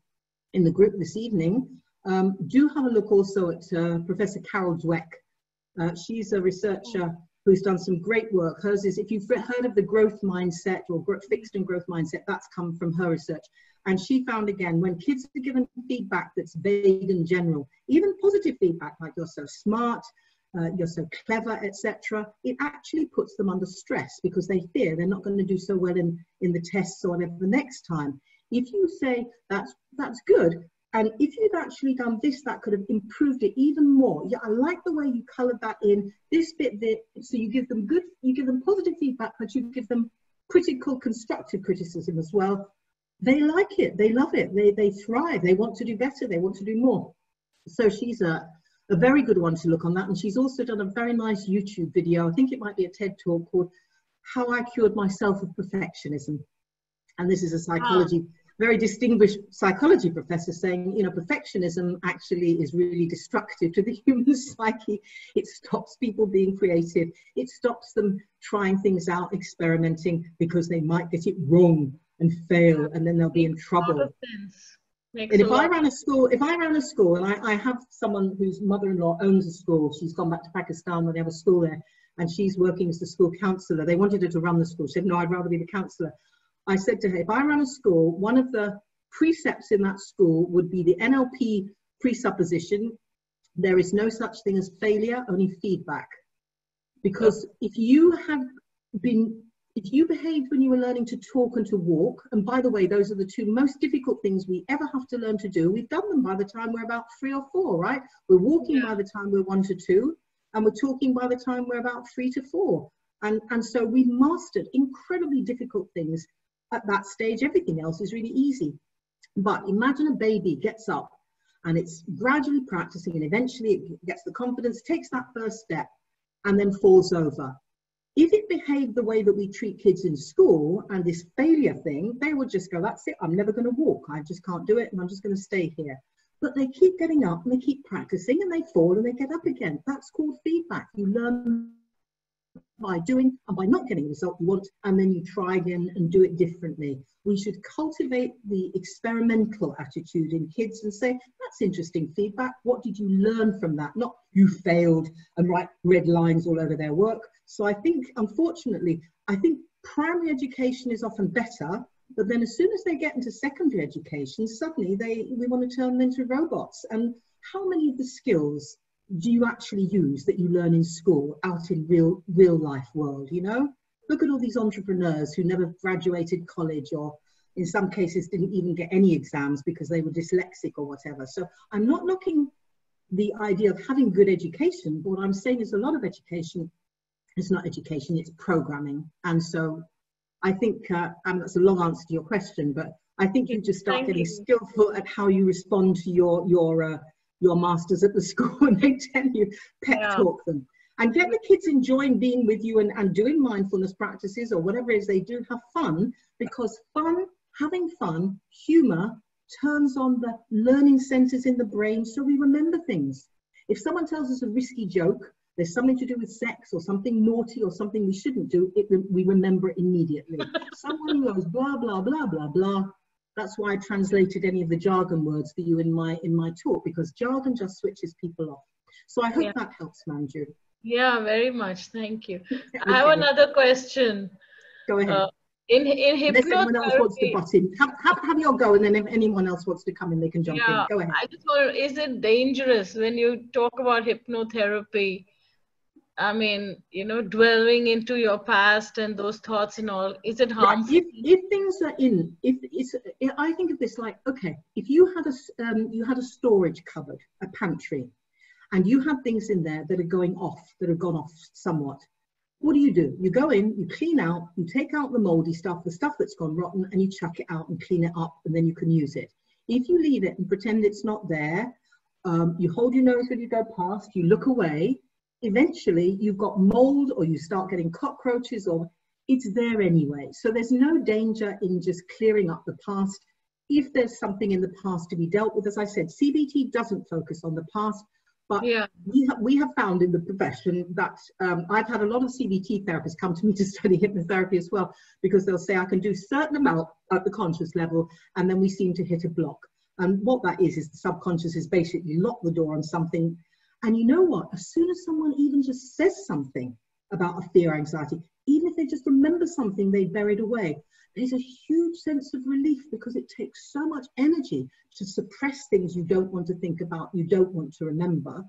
in the group this evening, um, do have a look also at uh, Professor Carol Dweck. Uh, she's a researcher who's done some great work. Hers is, if you've heard of the growth mindset or fixed and growth mindset, that's come from her research. And she found again, when kids are given feedback that's vague and general, even positive feedback like you're so smart, uh, you're so clever, etc., it actually puts them under stress because they fear they're not going to do so well in, in the tests or whatever the next time. If you say that's that's good, and if you'd actually done this, that could have improved it even more. Yeah, I like the way you colored that in this bit there. So you give them good, you give them positive feedback, but you give them critical, constructive criticism as well. They like it, they love it, they, they thrive, they want to do better, they want to do more. So she's a, a very good one to look on that. And she's also done a very nice YouTube video. I think it might be a TED talk called How I Cured Myself of Perfectionism. And this is a psychology ah. very distinguished psychology professor saying, you know, perfectionism actually is really destructive to the human psyche. It stops people being creative. It stops them trying things out, experimenting because they might get it wrong and fail and then they'll be in trouble. and if I ran a school, if I ran a school, and I, I have someone whose mother-in-law owns a school, she's gone back to Pakistan where they have a school there, and she's working as the school counselor. They wanted her to run the school. She said, no, I'd rather be the counselor. I said to her, if I run a school, one of the precepts in that school would be the NLP presupposition there is no such thing as failure, only feedback. Because if you have been, if you behaved when you were learning to talk and to walk, and by the way, those are the two most difficult things we ever have to learn to do. We've done them by the time we're about three or four, right? We're walking yeah. by the time we're one to two, and we're talking by the time we're about three to four. And, and so we mastered incredibly difficult things at that stage, everything else is really easy. But imagine a baby gets up and it's gradually practicing and eventually it gets the confidence, takes that first step and then falls over. If it behaved the way that we treat kids in school and this failure thing, they would just go, that's it, I'm never going to walk. I just can't do it and I'm just going to stay here. But they keep getting up and they keep practicing and they fall and they get up again. That's called feedback. You learn by doing and by not getting the result you want, and then you try again and do it differently. We should cultivate the experimental attitude in kids and say, that's interesting feedback. What did you learn from that? Not you failed and write red lines all over their work. So I think, unfortunately, I think primary education is often better but then as soon as they get into secondary education suddenly they we want to turn them into robots. And how many of the skills do you actually use that you learn in school out in real real life world you know? Look at all these entrepreneurs who never graduated college or in some cases didn't even get any exams because they were dyslexic or whatever. So i'm not knocking the idea of having good education but what i'm saying is a lot of education is not education it's programming and so i think uh, and that's a long answer to your question but i think you just start Thank getting you. skillful at how you respond to your your uh, your masters at the school and they tell you pep yeah. talk them and get the kids enjoying being with you and, and doing mindfulness practices or whatever it is they do have fun because fun having fun humor turns on the learning centers in the brain so we remember things if someone tells us a risky joke there's something to do with sex or something naughty or something we shouldn't do it we remember it immediately someone who goes blah blah blah blah blah that's why I translated any of the jargon words for you in my in my talk because jargon just switches people off. So I hope yeah. that helps, Manju. Yeah, very much. Thank you. okay. I have another question. Go ahead. Uh, in in hypnotherapy, anyone else wants to butt in, have, have, have your go, and then if anyone else wants to come in, they can jump yeah, in. Go ahead. I just wonder, is it dangerous when you talk about hypnotherapy? I mean, you know, dwelling into your past and those thoughts and all, is it harmful? Yeah, if, if things are in, if it's, I think of this like, okay, if you had a, um, you had a storage cupboard, a pantry, and you had things in there that are going off, that have gone off somewhat, what do you do? You go in, you clean out, you take out the moldy stuff, the stuff that's gone rotten, and you chuck it out and clean it up, and then you can use it. If you leave it and pretend it's not there, um, you hold your nose when you go past, you look away, eventually you've got mold or you start getting cockroaches or it's there anyway. So there's no danger in just clearing up the past. If there's something in the past to be dealt with, as I said, CBT doesn't focus on the past, but yeah. we, ha- we have found in the profession that um, I've had a lot of CBT therapists come to me to study hypnotherapy as well, because they'll say I can do certain amount at the conscious level, and then we seem to hit a block. And what that is, is the subconscious is basically lock the door on something and you know what? As soon as someone even just says something about a fear anxiety, even if they just remember something they buried away, there's a huge sense of relief because it takes so much energy to suppress things you don't want to think about, you don't want to remember.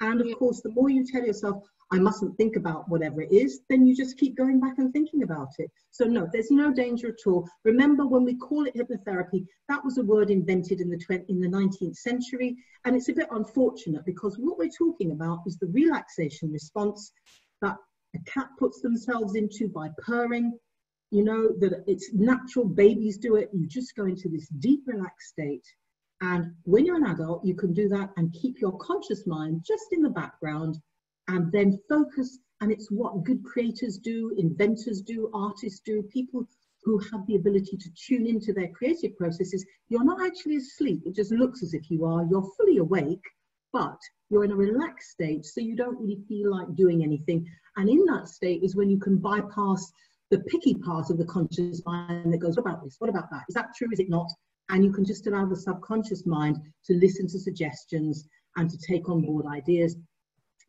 And of course, the more you tell yourself, I mustn't think about whatever it is, then you just keep going back and thinking about it. So no, there's no danger at all. Remember when we call it hypnotherapy, that was a word invented in the 20, in the 19th century. And it's a bit unfortunate because what we're talking about is the relaxation response that a cat puts themselves into by purring. You know, that it's natural, babies do it. You just go into this deep relaxed state. And when you're an adult, you can do that and keep your conscious mind just in the background and then focus. And it's what good creators do, inventors do, artists do, people who have the ability to tune into their creative processes. You're not actually asleep. It just looks as if you are. You're fully awake, but you're in a relaxed state, so you don't really feel like doing anything. And in that state is when you can bypass the picky part of the conscious mind that goes, what about this? What about that? Is that true? Is it not? And you can just allow the subconscious mind to listen to suggestions and to take on board ideas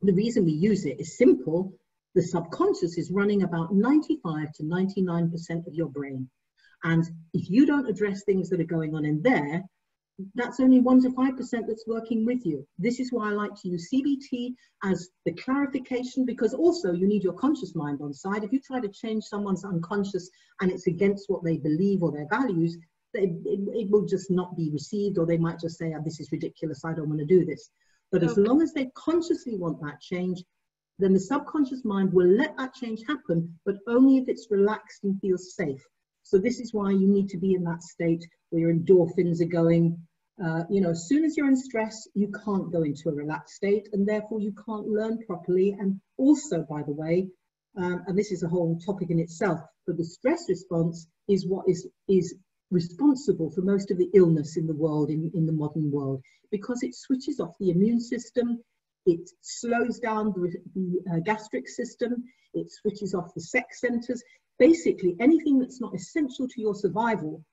the reason we use it is simple. The subconscious is running about 95 to 99% of your brain. And if you don't address things that are going on in there, that's only 1 to 5% that's working with you. This is why I like to use CBT as the clarification because also you need your conscious mind on side. If you try to change someone's unconscious and it's against what they believe or their values, it, it, it will just not be received or they might just say, oh, this is ridiculous, I don't want to do this. But as long as they consciously want that change, then the subconscious mind will let that change happen, but only if it's relaxed and feels safe. So this is why you need to be in that state where your endorphins are going. Uh, you know, as soon as you're in stress, you can't go into a relaxed state, and therefore you can't learn properly. And also, by the way, um, and this is a whole topic in itself, but the stress response is what is is responsible for most of the illness in the world, in, in the modern world, because it switches off the immune system, it slows down the, the uh, gastric system, it switches off the sex centers. Basically, anything that's not essential to your survival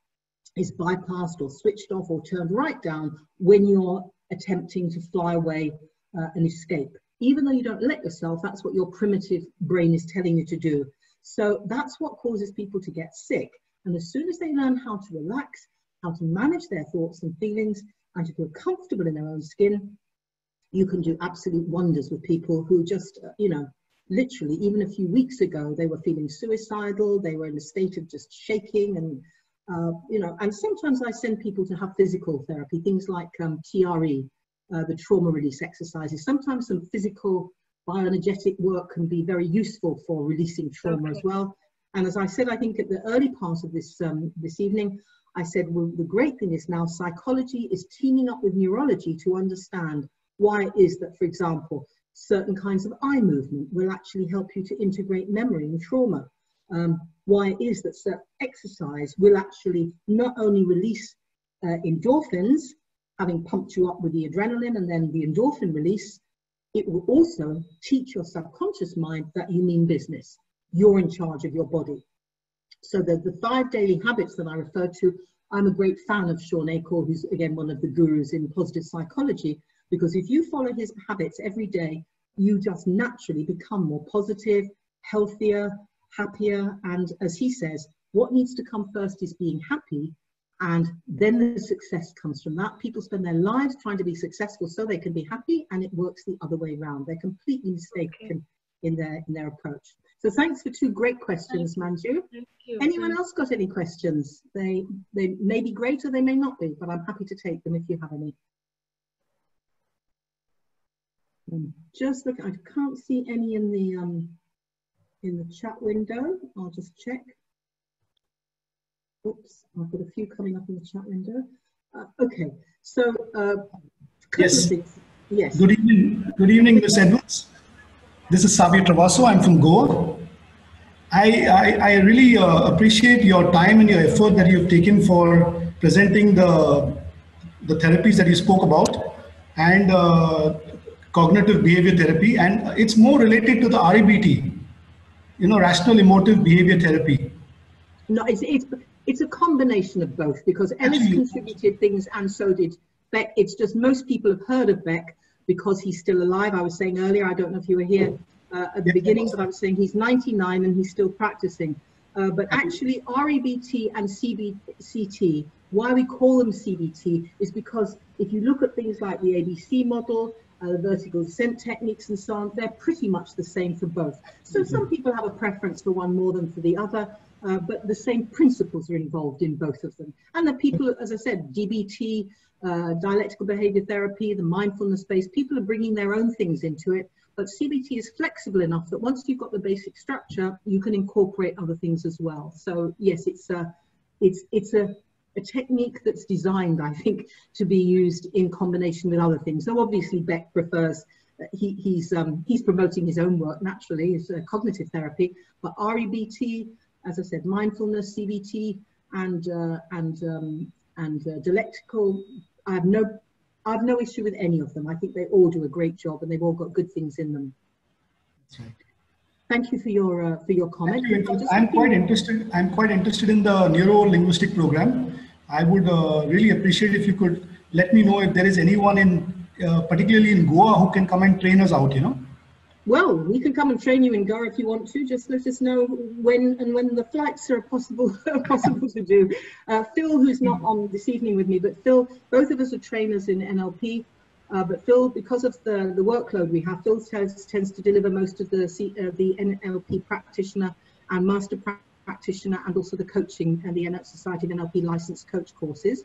is bypassed or switched off or turned right down when you're attempting to fly away uh, and escape. Even though you don't let yourself, that's what your primitive brain is telling you to do. So that's what causes people to get sick. And as soon as they learn how to relax, how to manage their thoughts and feelings, and to feel comfortable in their own skin, you can do absolute wonders with people who just, uh, you know, literally, even a few weeks ago, they were feeling suicidal, they were in a state of just shaking and, uh, you know, and sometimes I send people to have physical therapy, things like um, TRE, uh, the trauma release exercises. Sometimes some physical bioenergetic work can be very useful for releasing trauma okay. as well. And as I said, I think at the early part of this, um, this evening, I said, well, the great thing is now psychology is teaming up with neurology to understand why it is that, for example, certain kinds of eye movement will actually help you to integrate memory and trauma. Um, why it is that exercise will actually not only release uh, endorphins, having pumped you up with the adrenaline and then the endorphin release, it will also teach your subconscious mind that you mean business you're in charge of your body. So the, the five daily habits that I refer to, I'm a great fan of Shawn Achor, who's again one of the gurus in positive psychology, because if you follow his habits every day, you just naturally become more positive, healthier, happier. And as he says, what needs to come first is being happy. And then the success comes from that. People spend their lives trying to be successful so they can be happy, and it works the other way around. They're completely mistaken okay. in their in their approach. So thanks for two great questions, Manju. Anyone else got any questions? They, they may be great or they may not be, but I'm happy to take them if you have any. Um, just look, I can't see any in the um, in the chat window. I'll just check. Oops, I've got a few coming up in the chat window. Uh, okay, so uh, yes. Yes. Good evening. Good evening, Ms. Edwards. This is Savio Travasso. I'm from Goa. I, I, I really uh, appreciate your time and your effort that you've taken for presenting the, the therapies that you spoke about and uh, cognitive behavior therapy. And it's more related to the REBT, you know, rational emotive behavior therapy. No, it's, it's, it's a combination of both because Ellis contributed things and so did Beck. It's just most people have heard of Beck because he's still alive. I was saying earlier, I don't know if you were here uh, at the beginning, but I was saying he's 99 and he's still practicing. Uh, but actually, REBT and CBCT, why we call them CBT is because if you look at things like the ABC model, uh, the vertical descent techniques and so on, they're pretty much the same for both. So some people have a preference for one more than for the other, uh, but the same principles are involved in both of them. And the people, as I said, DBT, uh, dialectical behavior therapy, the mindfulness space, people are bringing their own things into it. But CBT is flexible enough that once you've got the basic structure, you can incorporate other things as well. So yes, it's a, it's, it's a, a technique that's designed, I think, to be used in combination with other things. So obviously Beck prefers, uh, he, he's, um, he's promoting his own work naturally, it's cognitive therapy, but REBT, as I said, mindfulness, CBT, and, uh, and, um, and uh, dialectical, I have no I have no issue with any of them. I think they all do a great job and they've all got good things in them. That's right. Thank you for your uh, for your comment. You. I'm quite interested. I'm quite interested in the neuro linguistic program. I would uh, really appreciate if you could let me know if there is anyone in, uh, particularly in Goa, who can come and train us out. You know. Well, we can come and train you in Goa if you want to. Just let us know when and when the flights are possible possible to do. Uh, Phil, who's not on this evening with me, but Phil, both of us are trainers in NLP. Uh, but Phil, because of the, the workload we have, Phil tends, tends to deliver most of the C, uh, the NLP practitioner and master pra practitioner, and also the coaching and the NLP Society of NLP licensed coach courses.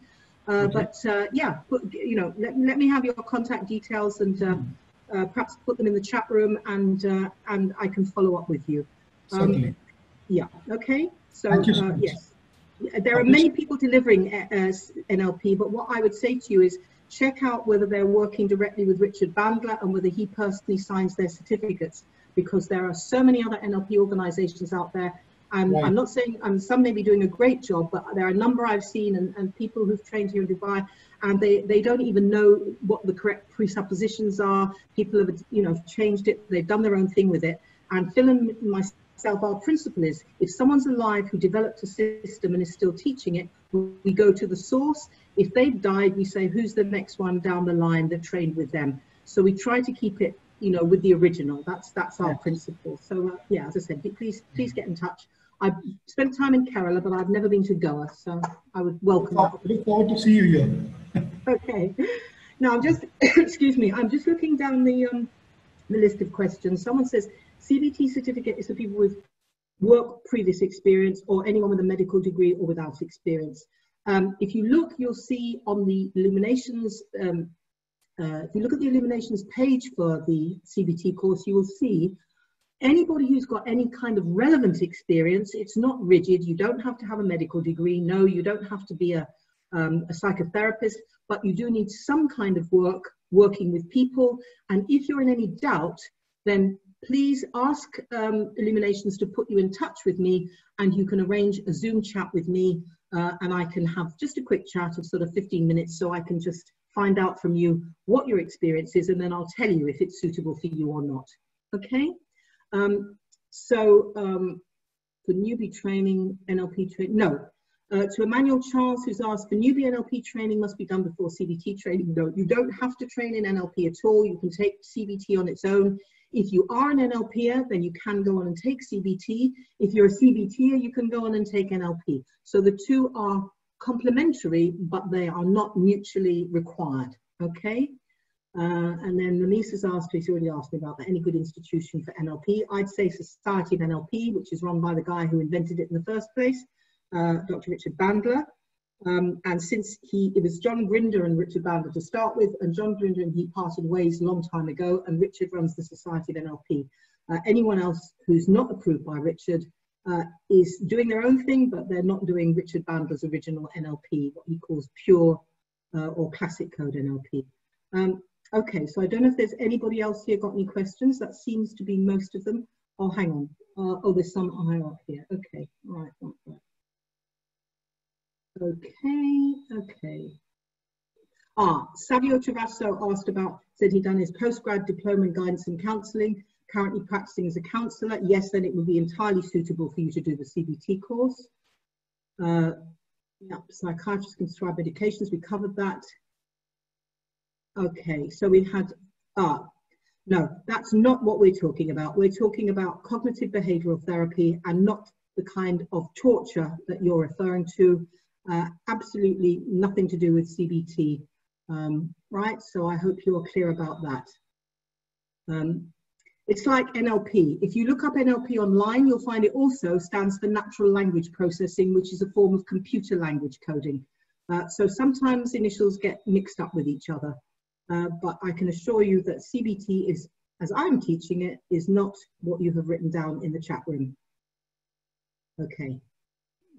Uh, okay. But uh, yeah, you know, let, let me have your contact details and uh, uh, perhaps put them in the chat room and uh, and I can follow up with you. Um, Certainly. Yeah. Okay. So uh, yes, there are many people delivering uh, NLP, but what I would say to you is check out whether they're working directly with Richard Bandler and whether he personally signs their certificates, because there are so many other NLP organizations out there. And right. I'm not saying, and some may be doing a great job, but there are a number I've seen and, and people who've trained here in Dubai and they, they don't even know what the correct presuppositions are. People have, you know, changed it. They've done their own thing with it. And Phil and myself, our principle is if someone's alive who developed a system and is still teaching it, we go to the source. If they've died, we say, who's the next one down the line that trained with them? So we try to keep it, you know, with the original. That's that's our principle. So uh, yeah, as I said, please please get in touch. I've spent time in Kerala, but I've never been to Goa, so I would welcome that. Look forward to see you here. okay. Now I'm just, excuse me, I'm just looking down the um, the list of questions. Someone says CBT certificate is for people with work previous experience or anyone with a medical degree or without experience. Um, if you look, you'll see on the illuminations, um, uh, if you look at the illuminations page for the CBT course, you will see anybody who's got any kind of relevant experience, it's not rigid. You don't have to have a medical degree. No, you don't have to be a, um, a psychotherapist, but you do need some kind of work working with people. And if you're in any doubt, then please ask um, Illuminations to put you in touch with me and you can arrange a Zoom chat with me uh, and I can have just a quick chat of sort of 15 minutes so I can just find out from you what your experience is and then I'll tell you if it's suitable for you or not. Okay? Um, so um, for newbie training, NLP training, no. Uh, to Emmanuel Charles, who's asked, for newbie NLP training must be done before CBT training. No, you don't have to train in NLP at all. You can take CBT on its own. If you are an NLPer, then you can go on and take CBT. If you're a CBTer, you can go on and take NLP. So the two are complementary, but they are not mutually required. Okay? Uh, and then Release has asked, he's already asked me about that, any good institution for NLP. I'd say Society of NLP, which is run by the guy who invented it in the first place, uh, Dr. Richard Bandler. Um, and since he, it was John Grinder and Richard Bandler to start with, and John Grinder and he parted ways a long time ago, and Richard runs the Society of NLP. Uh, anyone else who's not approved by Richard uh, is doing their own thing, but they're not doing Richard Bandler's original NLP, what he calls pure uh, or classic code NLP. Um, Okay, so I don't know if there's anybody else here got any questions. That seems to be most of them. Oh, hang on. Uh, oh, there's some higher up here. Okay, right, right. Okay, okay. Ah, Savio Travasso asked about, said he'd done his postgrad diploma in guidance and counselling, currently practicing as a counsellor. Yes, then it would be entirely suitable for you to do the CBT course. Uh, yeah, psychiatrists can prescribe medications, we covered that. Okay, so we had, ah, no, that's not what we're talking about. We're talking about cognitive behavioral therapy and not the kind of torture that you're referring to. Uh, absolutely nothing to do with CBT, um, right? So I hope you're clear about that. Um, it's like NLP. If you look up NLP online, you'll find it also stands for natural language processing, which is a form of computer language coding. Uh, so sometimes initials get mixed up with each other. Uh, but I can assure you that CBT is, as I'm teaching it, is not what you have written down in the chat room. Okay,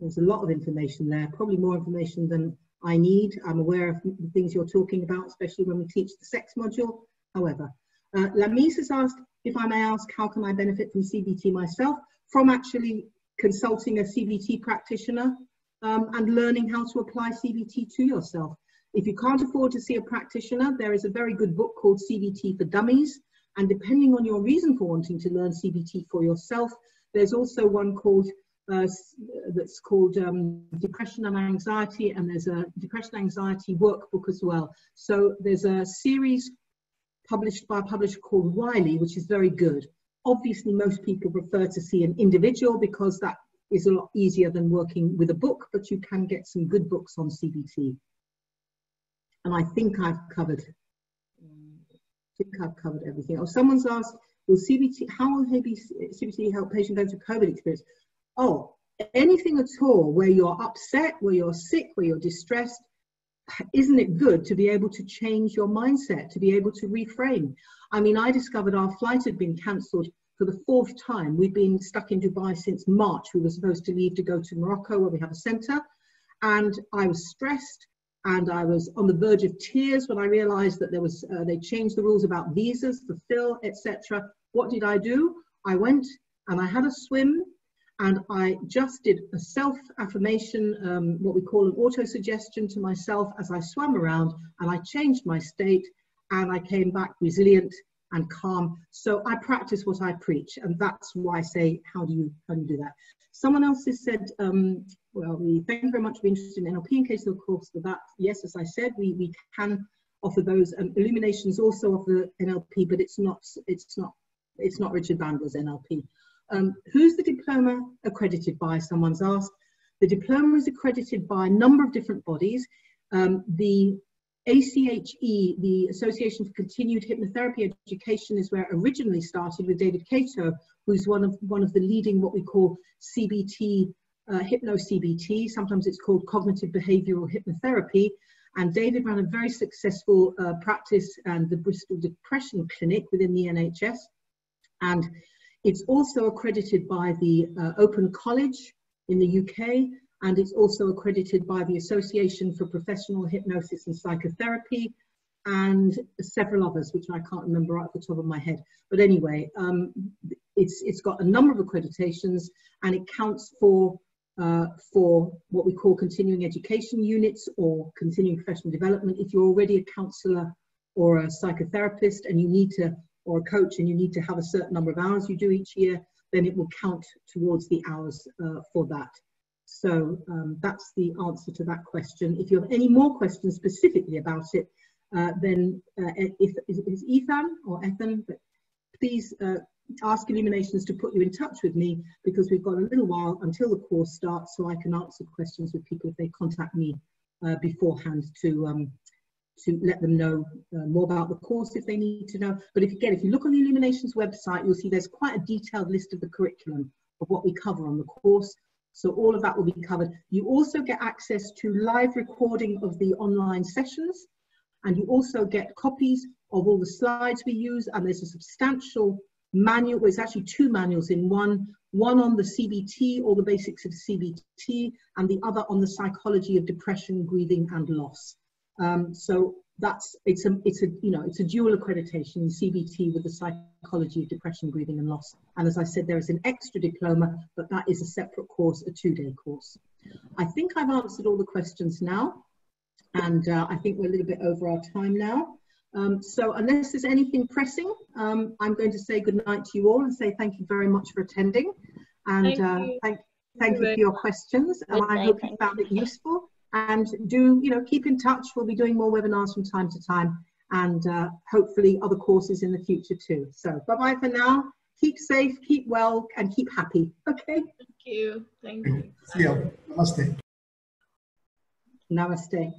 there's a lot of information there, probably more information than I need. I'm aware of the things you're talking about, especially when we teach the sex module. However, uh, Lamise has asked, if I may ask, how can I benefit from CBT myself? From actually consulting a CBT practitioner um, and learning how to apply CBT to yourself. If you can't afford to see a practitioner, there is a very good book called CBT for Dummies. And depending on your reason for wanting to learn CBT for yourself, there's also one called uh, that's called um, Depression and Anxiety, and there's a Depression Anxiety workbook as well. So there's a series published by a publisher called Wiley, which is very good. Obviously, most people prefer to see an individual because that is a lot easier than working with a book, but you can get some good books on CBT. And I think I've covered, I think I've covered everything. Oh, someone's asked, will CBT, how will CBT help patients go through COVID experience? Oh, anything at all where you're upset, where you're sick, where you're distressed, isn't it good to be able to change your mindset, to be able to reframe? I mean, I discovered our flight had been cancelled for the fourth time. We've been stuck in Dubai since March. We were supposed to leave to go to Morocco where we have a centre. And I was stressed and I was on the verge of tears when I realized that there was, uh, they changed the rules about visas for Phil, etc. What did I do? I went and I had a swim and I just did a self affirmation, um, what we call an auto suggestion to myself as I swam around, and I changed my state and I came back resilient and calm. So I practice what I preach, and that's why I say, how do you how do you do that? Someone else has said, um, well, we thank you very much for being interested in NLP in case of course for that. Yes, as I said, we we can offer those. Um, Illuminations also offer NLP, but it's not it's not it's not Richard Bandler's NLP. Um, who's the diploma accredited by? Someone's asked. The diploma is accredited by a number of different bodies. Um, the ACHE, the Association for Continued Hypnotherapy Education, is where it originally started with David Cato, who's one of one of the leading what we call CBT, uh, hypno CBT. Sometimes it's called cognitive behavioural hypnotherapy. And David ran a very successful uh, practice and the Bristol Depression Clinic within the NHS. And it's also accredited by the uh, Open College in the UK and it's also accredited by the Association for Professional Hypnosis and Psychotherapy and several others, which I can't remember right off the top of my head. But anyway, um, it's, it's got a number of accreditations and it counts for, uh, for what we call continuing education units or continuing professional development. If you're already a counsellor or a psychotherapist and you need to, or a coach and you need to have a certain number of hours you do each year, then it will count towards the hours uh, for that. So um, that's the answer to that question. If you have any more questions specifically about it, uh, then uh, if it's Ethan or Ethan, but please uh, ask Illuminations to put you in touch with me because we've got a little while until the course starts so I can answer questions with people if they contact me uh, beforehand to um, to let them know uh, more about the course if they need to know. But if again, if you look on the Illuminations website, you'll see there's quite a detailed list of the curriculum of what we cover on the course. So all of that will be covered. You also get access to live recording of the online sessions and you also get copies of all the slides we use and there's a substantial manual, well, it's actually two manuals in one, one on the CBT, all the basics of CBT, and the other on the psychology of depression, grieving and loss. Um, so that's it's a it's a you know it's a dual accreditation in CBT with the psychology of depression, grieving, and loss. And as I said, there is an extra diploma, but that is a separate course, a two-day course. I think I've answered all the questions now, and uh, I think we're a little bit over our time now. Um, so unless there's anything pressing, um, I'm going to say good night to you all and say thank you very much for attending, and thank uh, you. thank thank you for your questions, and I hope you found it useful and do you know keep in touch we'll be doing more webinars from time to time and uh, hopefully other courses in the future too so bye bye for now keep safe keep well and keep happy okay Thank you. Thank you. See you. Namaste. Namaste.